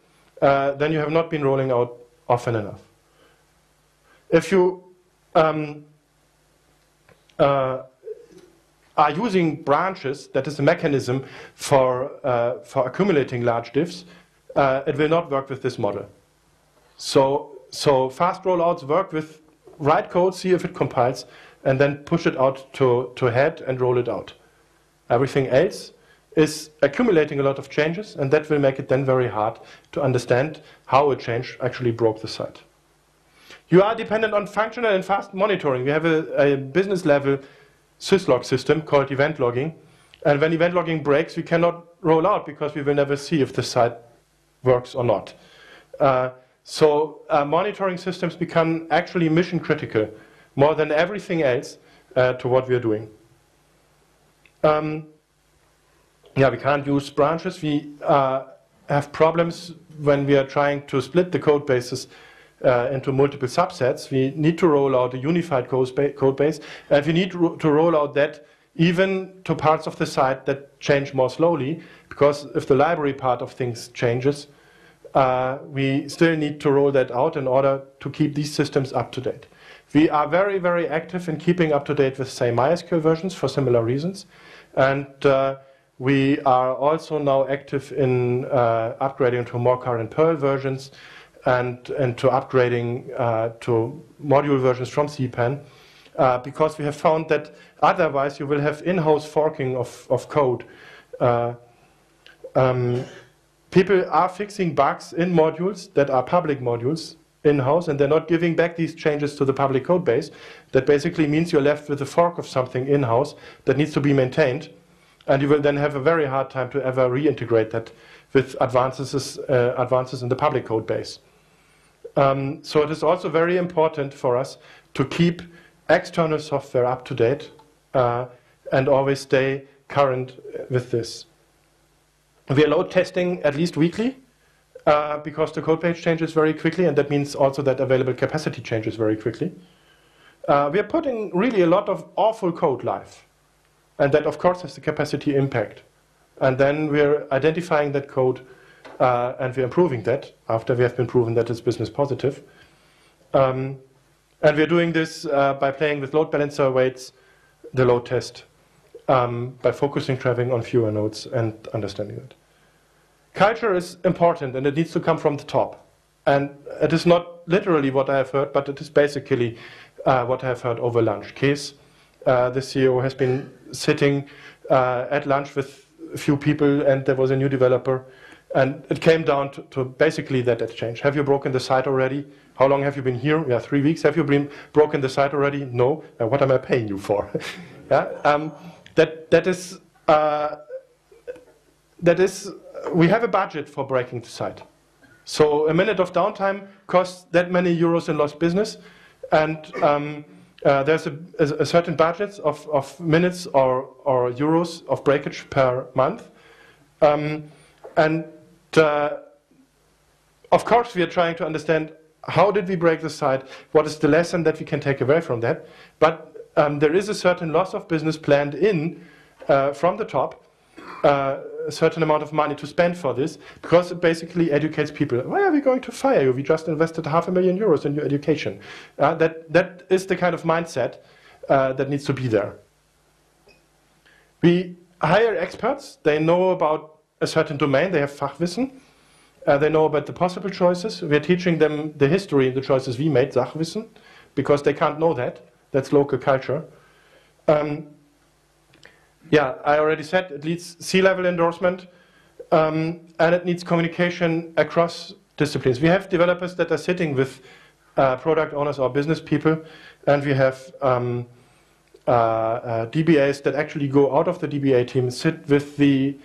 uh, then you have not been rolling out often enough. If you um, uh, are using branches, that is a mechanism for, uh, for accumulating large diffs, uh, it will not work with this model. So, so fast rollouts work with write code, see if it compiles, and then push it out to, to head and roll it out. Everything else is accumulating a lot of changes, and that will make it then very hard to understand how a change actually broke the site. You are dependent on functional and fast monitoring. We have a, a business level syslog system called event logging. And when event logging breaks, we cannot roll out because we will never see if the site works or not. Uh, so uh, monitoring systems become actually mission critical more than everything else uh, to what we are doing. Um, yeah, we can't use branches. We uh, have problems when we are trying to split the code bases uh, into multiple subsets, we need to roll out a unified code base, and we need to roll out that even to parts of the site that change more slowly, because if the library part of things changes, uh, we still need to roll that out in order to keep these systems up to date. We are very, very active in keeping up to date with, say, MySQL versions for similar reasons. And uh, we are also now active in uh, upgrading to more current Perl versions and, and to upgrading uh, to module versions from CPAN. Uh, because we have found that otherwise you will have in-house forking of, of code. Uh, um, people are fixing bugs in modules that are public modules in-house and they're not giving back these changes to the public code base. That basically means you're left with a fork of something in-house that needs to be maintained and you will then have a very hard time to ever reintegrate that with advances, uh, advances in the public code base. Um, so it is also very important for us to keep external software up to date uh, and always stay current with this. We are load testing at least weekly uh, because the code page changes very quickly, and that means also that available capacity changes very quickly. Uh, we are putting really a lot of awful code live, and that of course has the capacity impact. And then we're identifying that code uh, and we're improving that after we have been proven that it's business positive. Um, and we're doing this uh, by playing with load balancer weights, the load test, um, by focusing traveling on fewer nodes and understanding it. Culture is important and it needs to come from the top. And it is not literally what I have heard, but it is basically uh, what I have heard over lunch. Kees, uh, the CEO, has been sitting uh, at lunch with a few people and there was a new developer and it came down to, to, basically that exchange. Have you broken the site already? How long have you been here? Yeah, three weeks. Have you been broken the site already? No. And what am I paying you for? yeah, um, that that is uh, that is. We have a budget for breaking the site. So a minute of downtime costs that many euros in lost business, and um, uh, there's a, a, certain budget of, of minutes or, or euros of breakage per month. Um, and uh, of course, we are trying to understand how did we break the site, what is the lesson that we can take away from that. But um, there is a certain loss of business planned in uh, from the top, uh, a certain amount of money to spend for this because it basically educates people. Why are we going to fire you? We just invested half a million euros in your education. Uh, that, that is the kind of mindset uh, that needs to be there. We hire experts. They know about a certain domain. They have Fachwissen. Uh, they know about the possible choices. We're teaching them the history of the choices we made, Sachwissen, because they can't know that. That's local culture. Um, yeah, I already said it needs C-level endorsement, um, and it needs communication across disciplines. We have developers that are sitting with uh, product owners or business people, and we have um, uh, uh, DBAs that actually go out of the DBA team, sit with the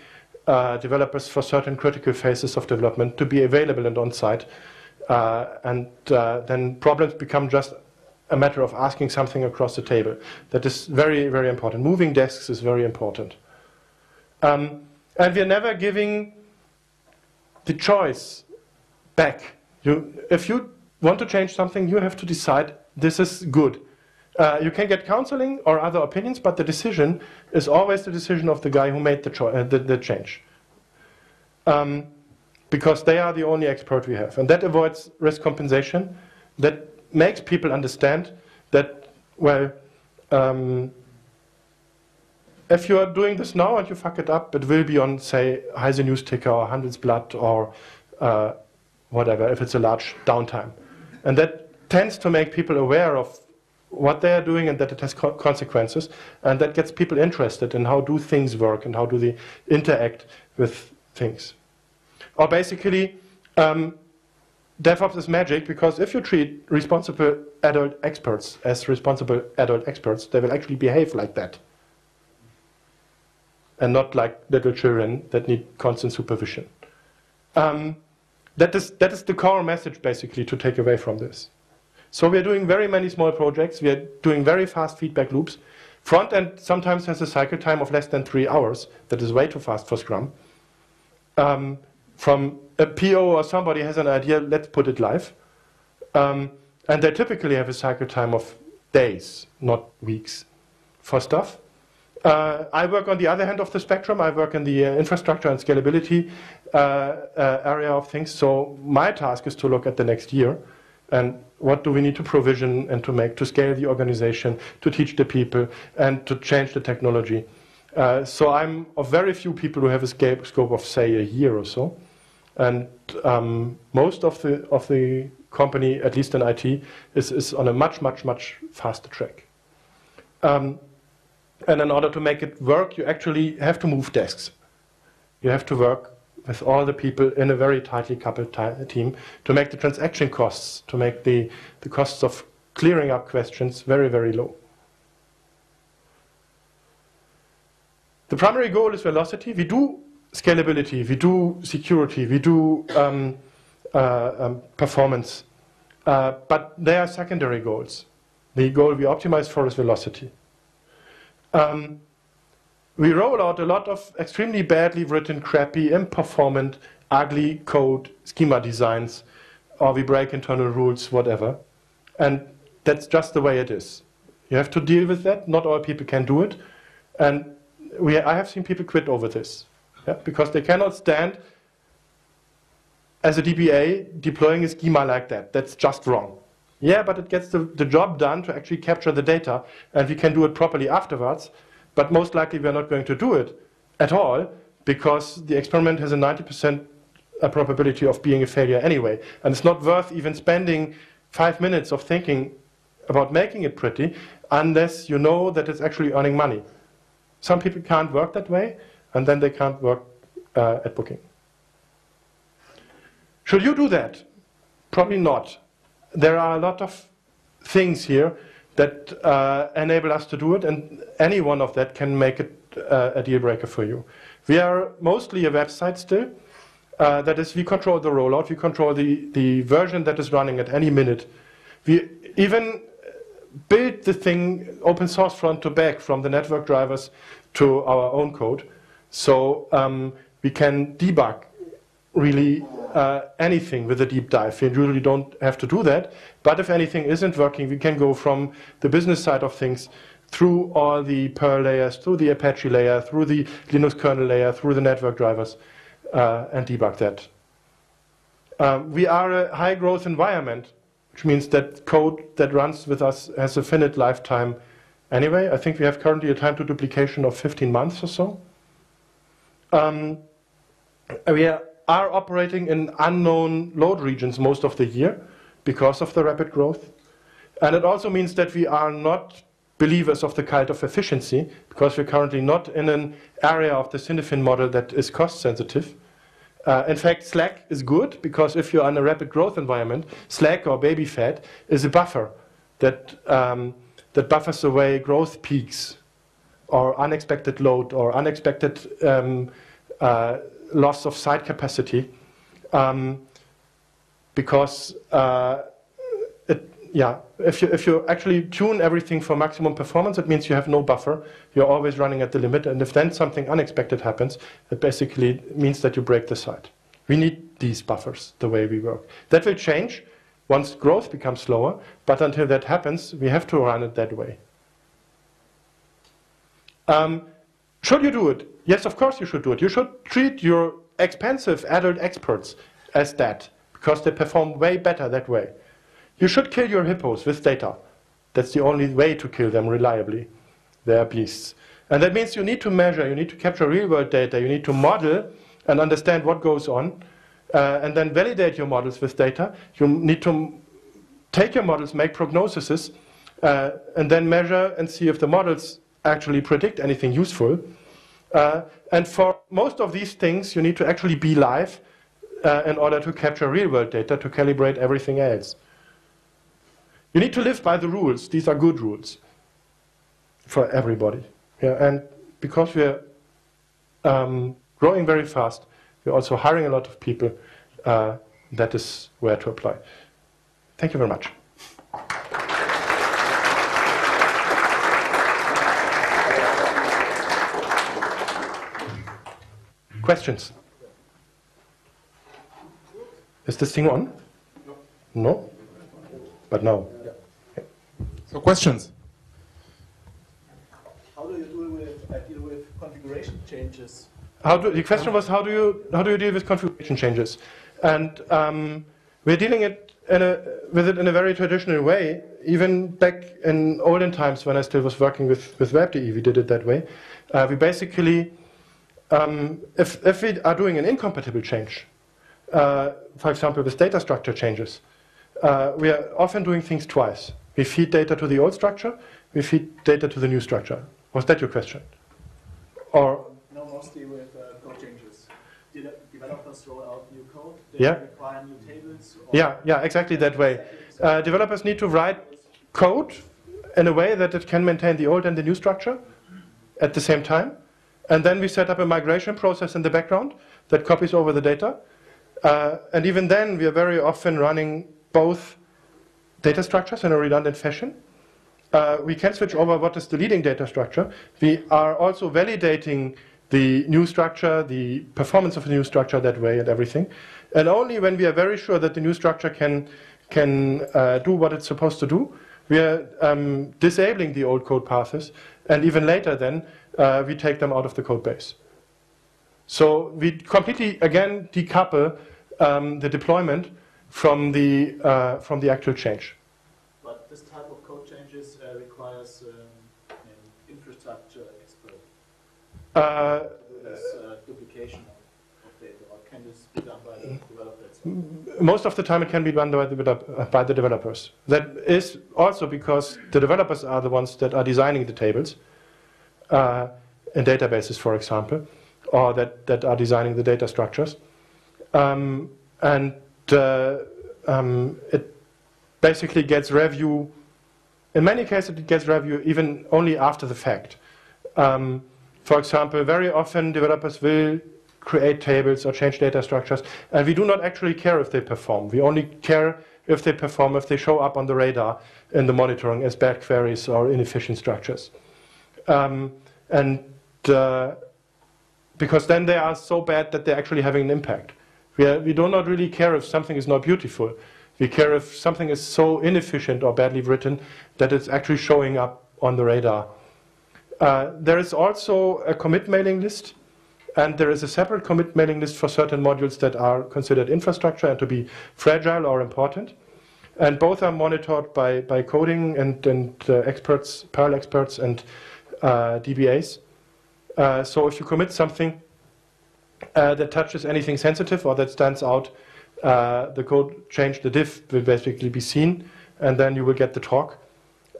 uh, developers for certain critical phases of development to be available and on site. Uh, and uh, then problems become just a matter of asking something across the table. That is very, very important. Moving desks is very important. Um, and we're never giving the choice back. You, if you want to change something, you have to decide this is good. Uh, you can get counseling or other opinions, but the decision is always the decision of the guy who made the, uh, the, the change. Um, because they are the only expert we have. And that avoids risk compensation. That makes people understand that, well, um, if you are doing this now and you fuck it up, it will be on, say, Heise News Ticker or Handelsblatt or uh, whatever, if it's a large downtime. And that tends to make people aware of what they are doing and that it has co consequences. And that gets people interested in how do things work and how do they interact with things. Or basically, um, DevOps is magic because if you treat responsible adult experts as responsible adult experts, they will actually behave like that. And not like little children that need constant supervision. Um, that, is, that is the core message, basically, to take away from this. So we're doing very many small projects. We are doing very fast feedback loops. Front end sometimes has a cycle time of less than three hours. That is way too fast for Scrum. Um, from a PO or somebody has an idea, let's put it live. Um, and they typically have a cycle time of days, not weeks, for stuff. Uh, I work on the other hand of the spectrum. I work in the uh, infrastructure and scalability uh, uh area of things. So my task is to look at the next year and what do we need to provision and to make to scale the organization, to teach the people, and to change the technology. Uh, so I'm of very few people who have a scope of, say, a year or so. And um, most of the, of the company, at least in IT, is, is on a much, much, much faster track. Um, and in order to make it work, you actually have to move desks. You have to work with all the people in a very tightly coupled team to make the transaction costs, to make the, the costs of clearing up questions very, very low. The primary goal is velocity. We do scalability, we do security, we do um, uh, um, performance, uh, but they are secondary goals. The goal we optimize for is velocity. Um, we roll out a lot of extremely badly written, crappy, imperformant, ugly code schema designs, or we break internal rules, whatever. And that's just the way it is. You have to deal with that. Not all people can do it. And we, I have seen people quit over this yeah, because they cannot stand as a DBA deploying a schema like that. That's just wrong. Yeah, but it gets the, the job done to actually capture the data, and we can do it properly afterwards. But most likely, we are not going to do it at all because the experiment has a 90% probability of being a failure anyway. And it's not worth even spending five minutes of thinking about making it pretty unless you know that it's actually earning money. Some people can't work that way, and then they can't work uh, at booking. Should you do that? Probably not. There are a lot of things here that uh, enable us to do it, and any one of that can make it uh, a deal breaker for you. We are mostly a website still. Uh, that is, we control the rollout, we control the, the version that is running at any minute. We even build the thing open source front to back from the network drivers to our own code. So um, we can debug really uh, anything with a deep dive. We usually don't have to do that. But if anything isn't working, we can go from the business side of things through all the Perl layers, through the Apache layer, through the Linux kernel layer, through the network drivers, uh, and debug that. Um, we are a high growth environment, which means that code that runs with us has a finite lifetime anyway. I think we have currently a time to duplication of 15 months or so. Um, we are, are operating in unknown load regions most of the year because of the rapid growth. And it also means that we are not believers of the cult of efficiency because we're currently not in an area of the Cynefin model that is cost sensitive. Uh, in fact, Slack is good because if you're in a rapid growth environment, Slack or baby fat is a buffer that, um, that buffers away growth peaks or unexpected load or unexpected um, uh, loss of site capacity um, because uh, it, yeah, if you, if you actually tune everything for maximum performance, it means you have no buffer. You're always running at the limit. And if then something unexpected happens, it basically means that you break the site. We need these buffers the way we work. That will change once growth becomes slower. But until that happens, we have to run it that way. Um, should you do it? Yes, of course you should do it. You should treat your expensive adult experts as that because they perform way better that way. You should kill your hippos with data. That's the only way to kill them reliably. They are beasts. And that means you need to measure, you need to capture real world data, you need to model and understand what goes on, uh, and then validate your models with data. You need to take your models, make prognoses, uh, and then measure and see if the models actually predict anything useful. Uh, and for most of these things, you need to actually be live uh, in order to capture real world data to calibrate everything else. You need to live by the rules. These are good rules for everybody. Yeah, and because we're um, growing very fast, we're also hiring a lot of people. Uh, that is where to apply. Thank you very much. Questions? Is this thing on? No. No? But now. So questions? How do you deal with, uh, deal with configuration changes? How do, the question was how do you how do you deal with configuration changes? And um, we're dealing it a, with it in a very traditional way. Even back in olden times when I still was working with, with WebDE, we did it that way. Uh, we basically, um, if, if we are doing an incompatible change, uh, for example, with data structure changes, uh, we are often doing things twice. We feed data to the old structure, we feed data to the new structure. Was that your question? Or no, mostly with uh, code changes. De developers roll out new code. They yeah. require new tables. Yeah, yeah, exactly that way. Uh, developers need to write code in a way that it can maintain the old and the new structure at the same time. And then we set up a migration process in the background that copies over the data. Uh, and even then, we are very often running both data structures in a redundant fashion. Uh, we can switch over what is the leading data structure. We are also validating the new structure, the performance of the new structure that way and everything. And only when we are very sure that the new structure can, can uh, do what it's supposed to do, we are um, disabling the old code paths. And even later then, uh, we take them out of the code base. So we completely, again, decouple um, the deployment from the, uh, from the actual change. But this type of code changes uh, requires um, an infrastructure expert. Uh, this uh, duplication of, data, or can this be done by the developers? Most of the time it can be done by the, uh, by the developers. That is also because the developers are the ones that are designing the tables uh, in databases, for example, or that, that are designing the data structures. Um, and uh, um, it basically gets review. In many cases, it gets review even only after the fact. Um, for example, very often developers will create tables or change data structures, and we do not actually care if they perform. We only care if they perform, if they show up on the radar in the monitoring as bad queries or inefficient structures. Um, and uh, because then they are so bad that they're actually having an impact. We, are, we do not really care if something is not beautiful. We care if something is so inefficient or badly written that it's actually showing up on the radar Uh, there is also a commit mailing list, and there is a separate commit mailing list for certain modules that are considered infrastructure and to be fragile or important. And both are monitored by, by coding and, and uh, experts, Perl experts, and DBAs. Uh, so if you commit something uh, that touches anything sensitive or that stands out, uh, the code change, the diff will basically be seen, and then you will get the talk.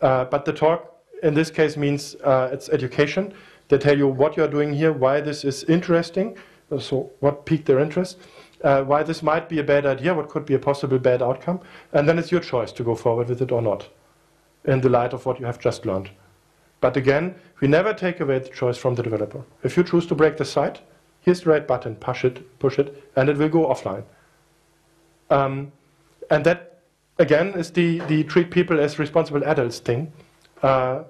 Uh, but the talk in this case means uh, it's education. They tell you what you're doing here, why this is interesting, so what piqued their interest, uh, why this might be a bad idea, what could be a possible bad outcome, and then it's your choice to go forward with it or not, in the light of what you have just learned. But again, we never take away the choice from the developer. If you choose to break the site, here's the red button, push it, push it, and it will go offline. Um, and that, again, is the, the treat people as responsible adults thing. Uh,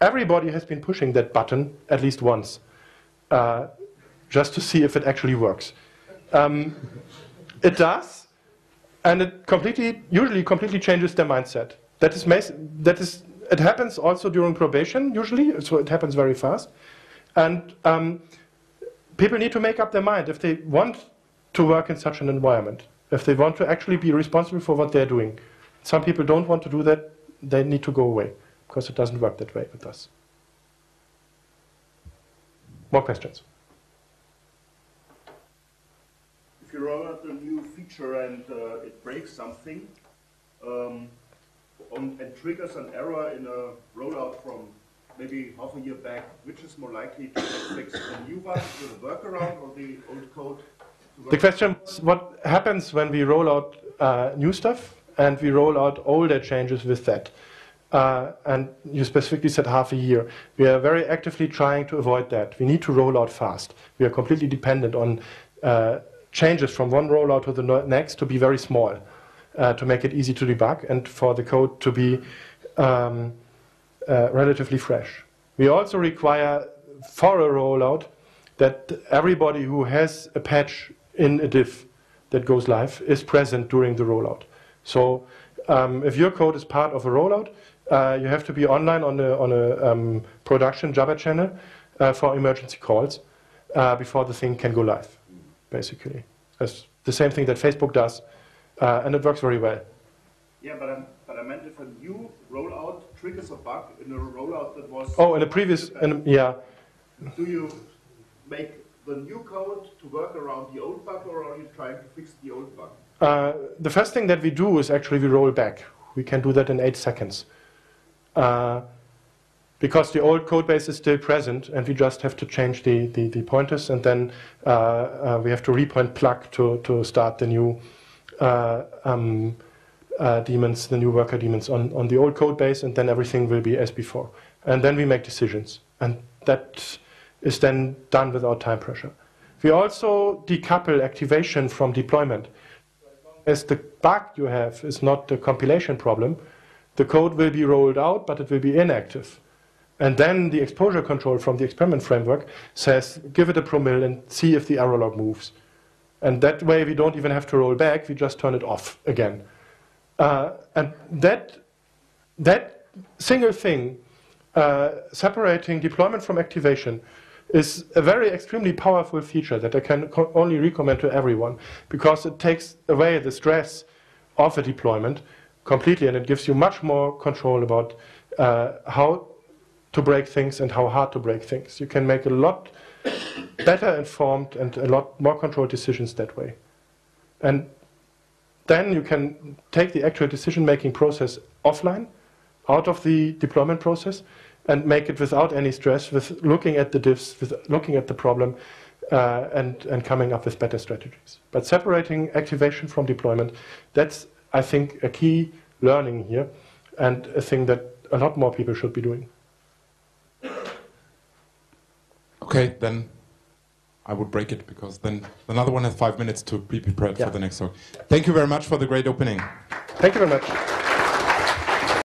everybody has been pushing that button at least once, uh, just to see if it actually works. Um, it does, and it completely, usually completely changes their mindset. That is, that is, it happens also during probation, usually, so it happens very fast. And um, people need to make up their mind if they want to work in such an environment, if they want to actually be responsible for what they're doing. Some people don't want to do that, they need to go away because it doesn't work that way with us. More questions? If you roll out a new feature and uh, it breaks something um, on, and triggers an error in a rollout from maybe half a year back, which is more likely to fix the new one with a workaround or the old code? The question is what happens when we roll out uh, new stuff and we roll out older changes with that? Uh, and you specifically said half a year. We are very actively trying to avoid that. We need to roll out fast. We are completely dependent on uh, changes from one rollout to the next to be very small, uh, to make it easy to debug and for the code to be um, uh, relatively fresh. We also require for a rollout that everybody who has a patch in a diff that goes live is present during the rollout. So um, if your code is part of a rollout, uh, you have to be online on a, on a um, production Jabber channel uh, for emergency calls uh, before the thing can go live, basically. It's the same thing that Facebook does, uh, and it works very well. Yeah, but, I'm, but I meant if a new rollout triggers a bug in a rollout that was... Oh, in a previous, in, yeah. Do you make the new code to work around the old bug, or are you trying to fix the old bug? Uh, the first thing that we do is actually we roll back. We can do that in eight seconds. Uh, because the old code base is still present and we just have to change the, the, the pointers and then uh, uh, we have to repoint plug to, to start the new um, uh, daemons, the new worker daemons on, on the old code base and then everything will be as before. And then we make decisions and that is then done without time pressure. We also decouple activation from deployment. As the bug you have is not the compilation problem, the code will be rolled out, but it will be inactive. And then the exposure control from the experiment framework says, give it a promille and see if the error log moves. And that way we don't even have to roll back, we just turn it off again. Uh, and that, that single thing, uh, separating deployment from activation, is a very extremely powerful feature that I can only recommend to everyone because it takes away the stress of a deployment completely, and it gives you much more control about uh, how to break things and how hard to break things. You can make a lot better informed and a lot more controlled decisions that way. And then you can take the actual decision-making process offline, out of the deployment process, and make it without any stress, with looking at the diffs, with looking at the problem, uh, and, and coming up with better strategies. But separating activation from deployment, that's I think, a key learning here and a thing that a lot more people should be doing. Okay, then I would break it because then another one has five minutes to be prepared yeah. for the next talk. Thank you very much for the great opening. Thank you very much.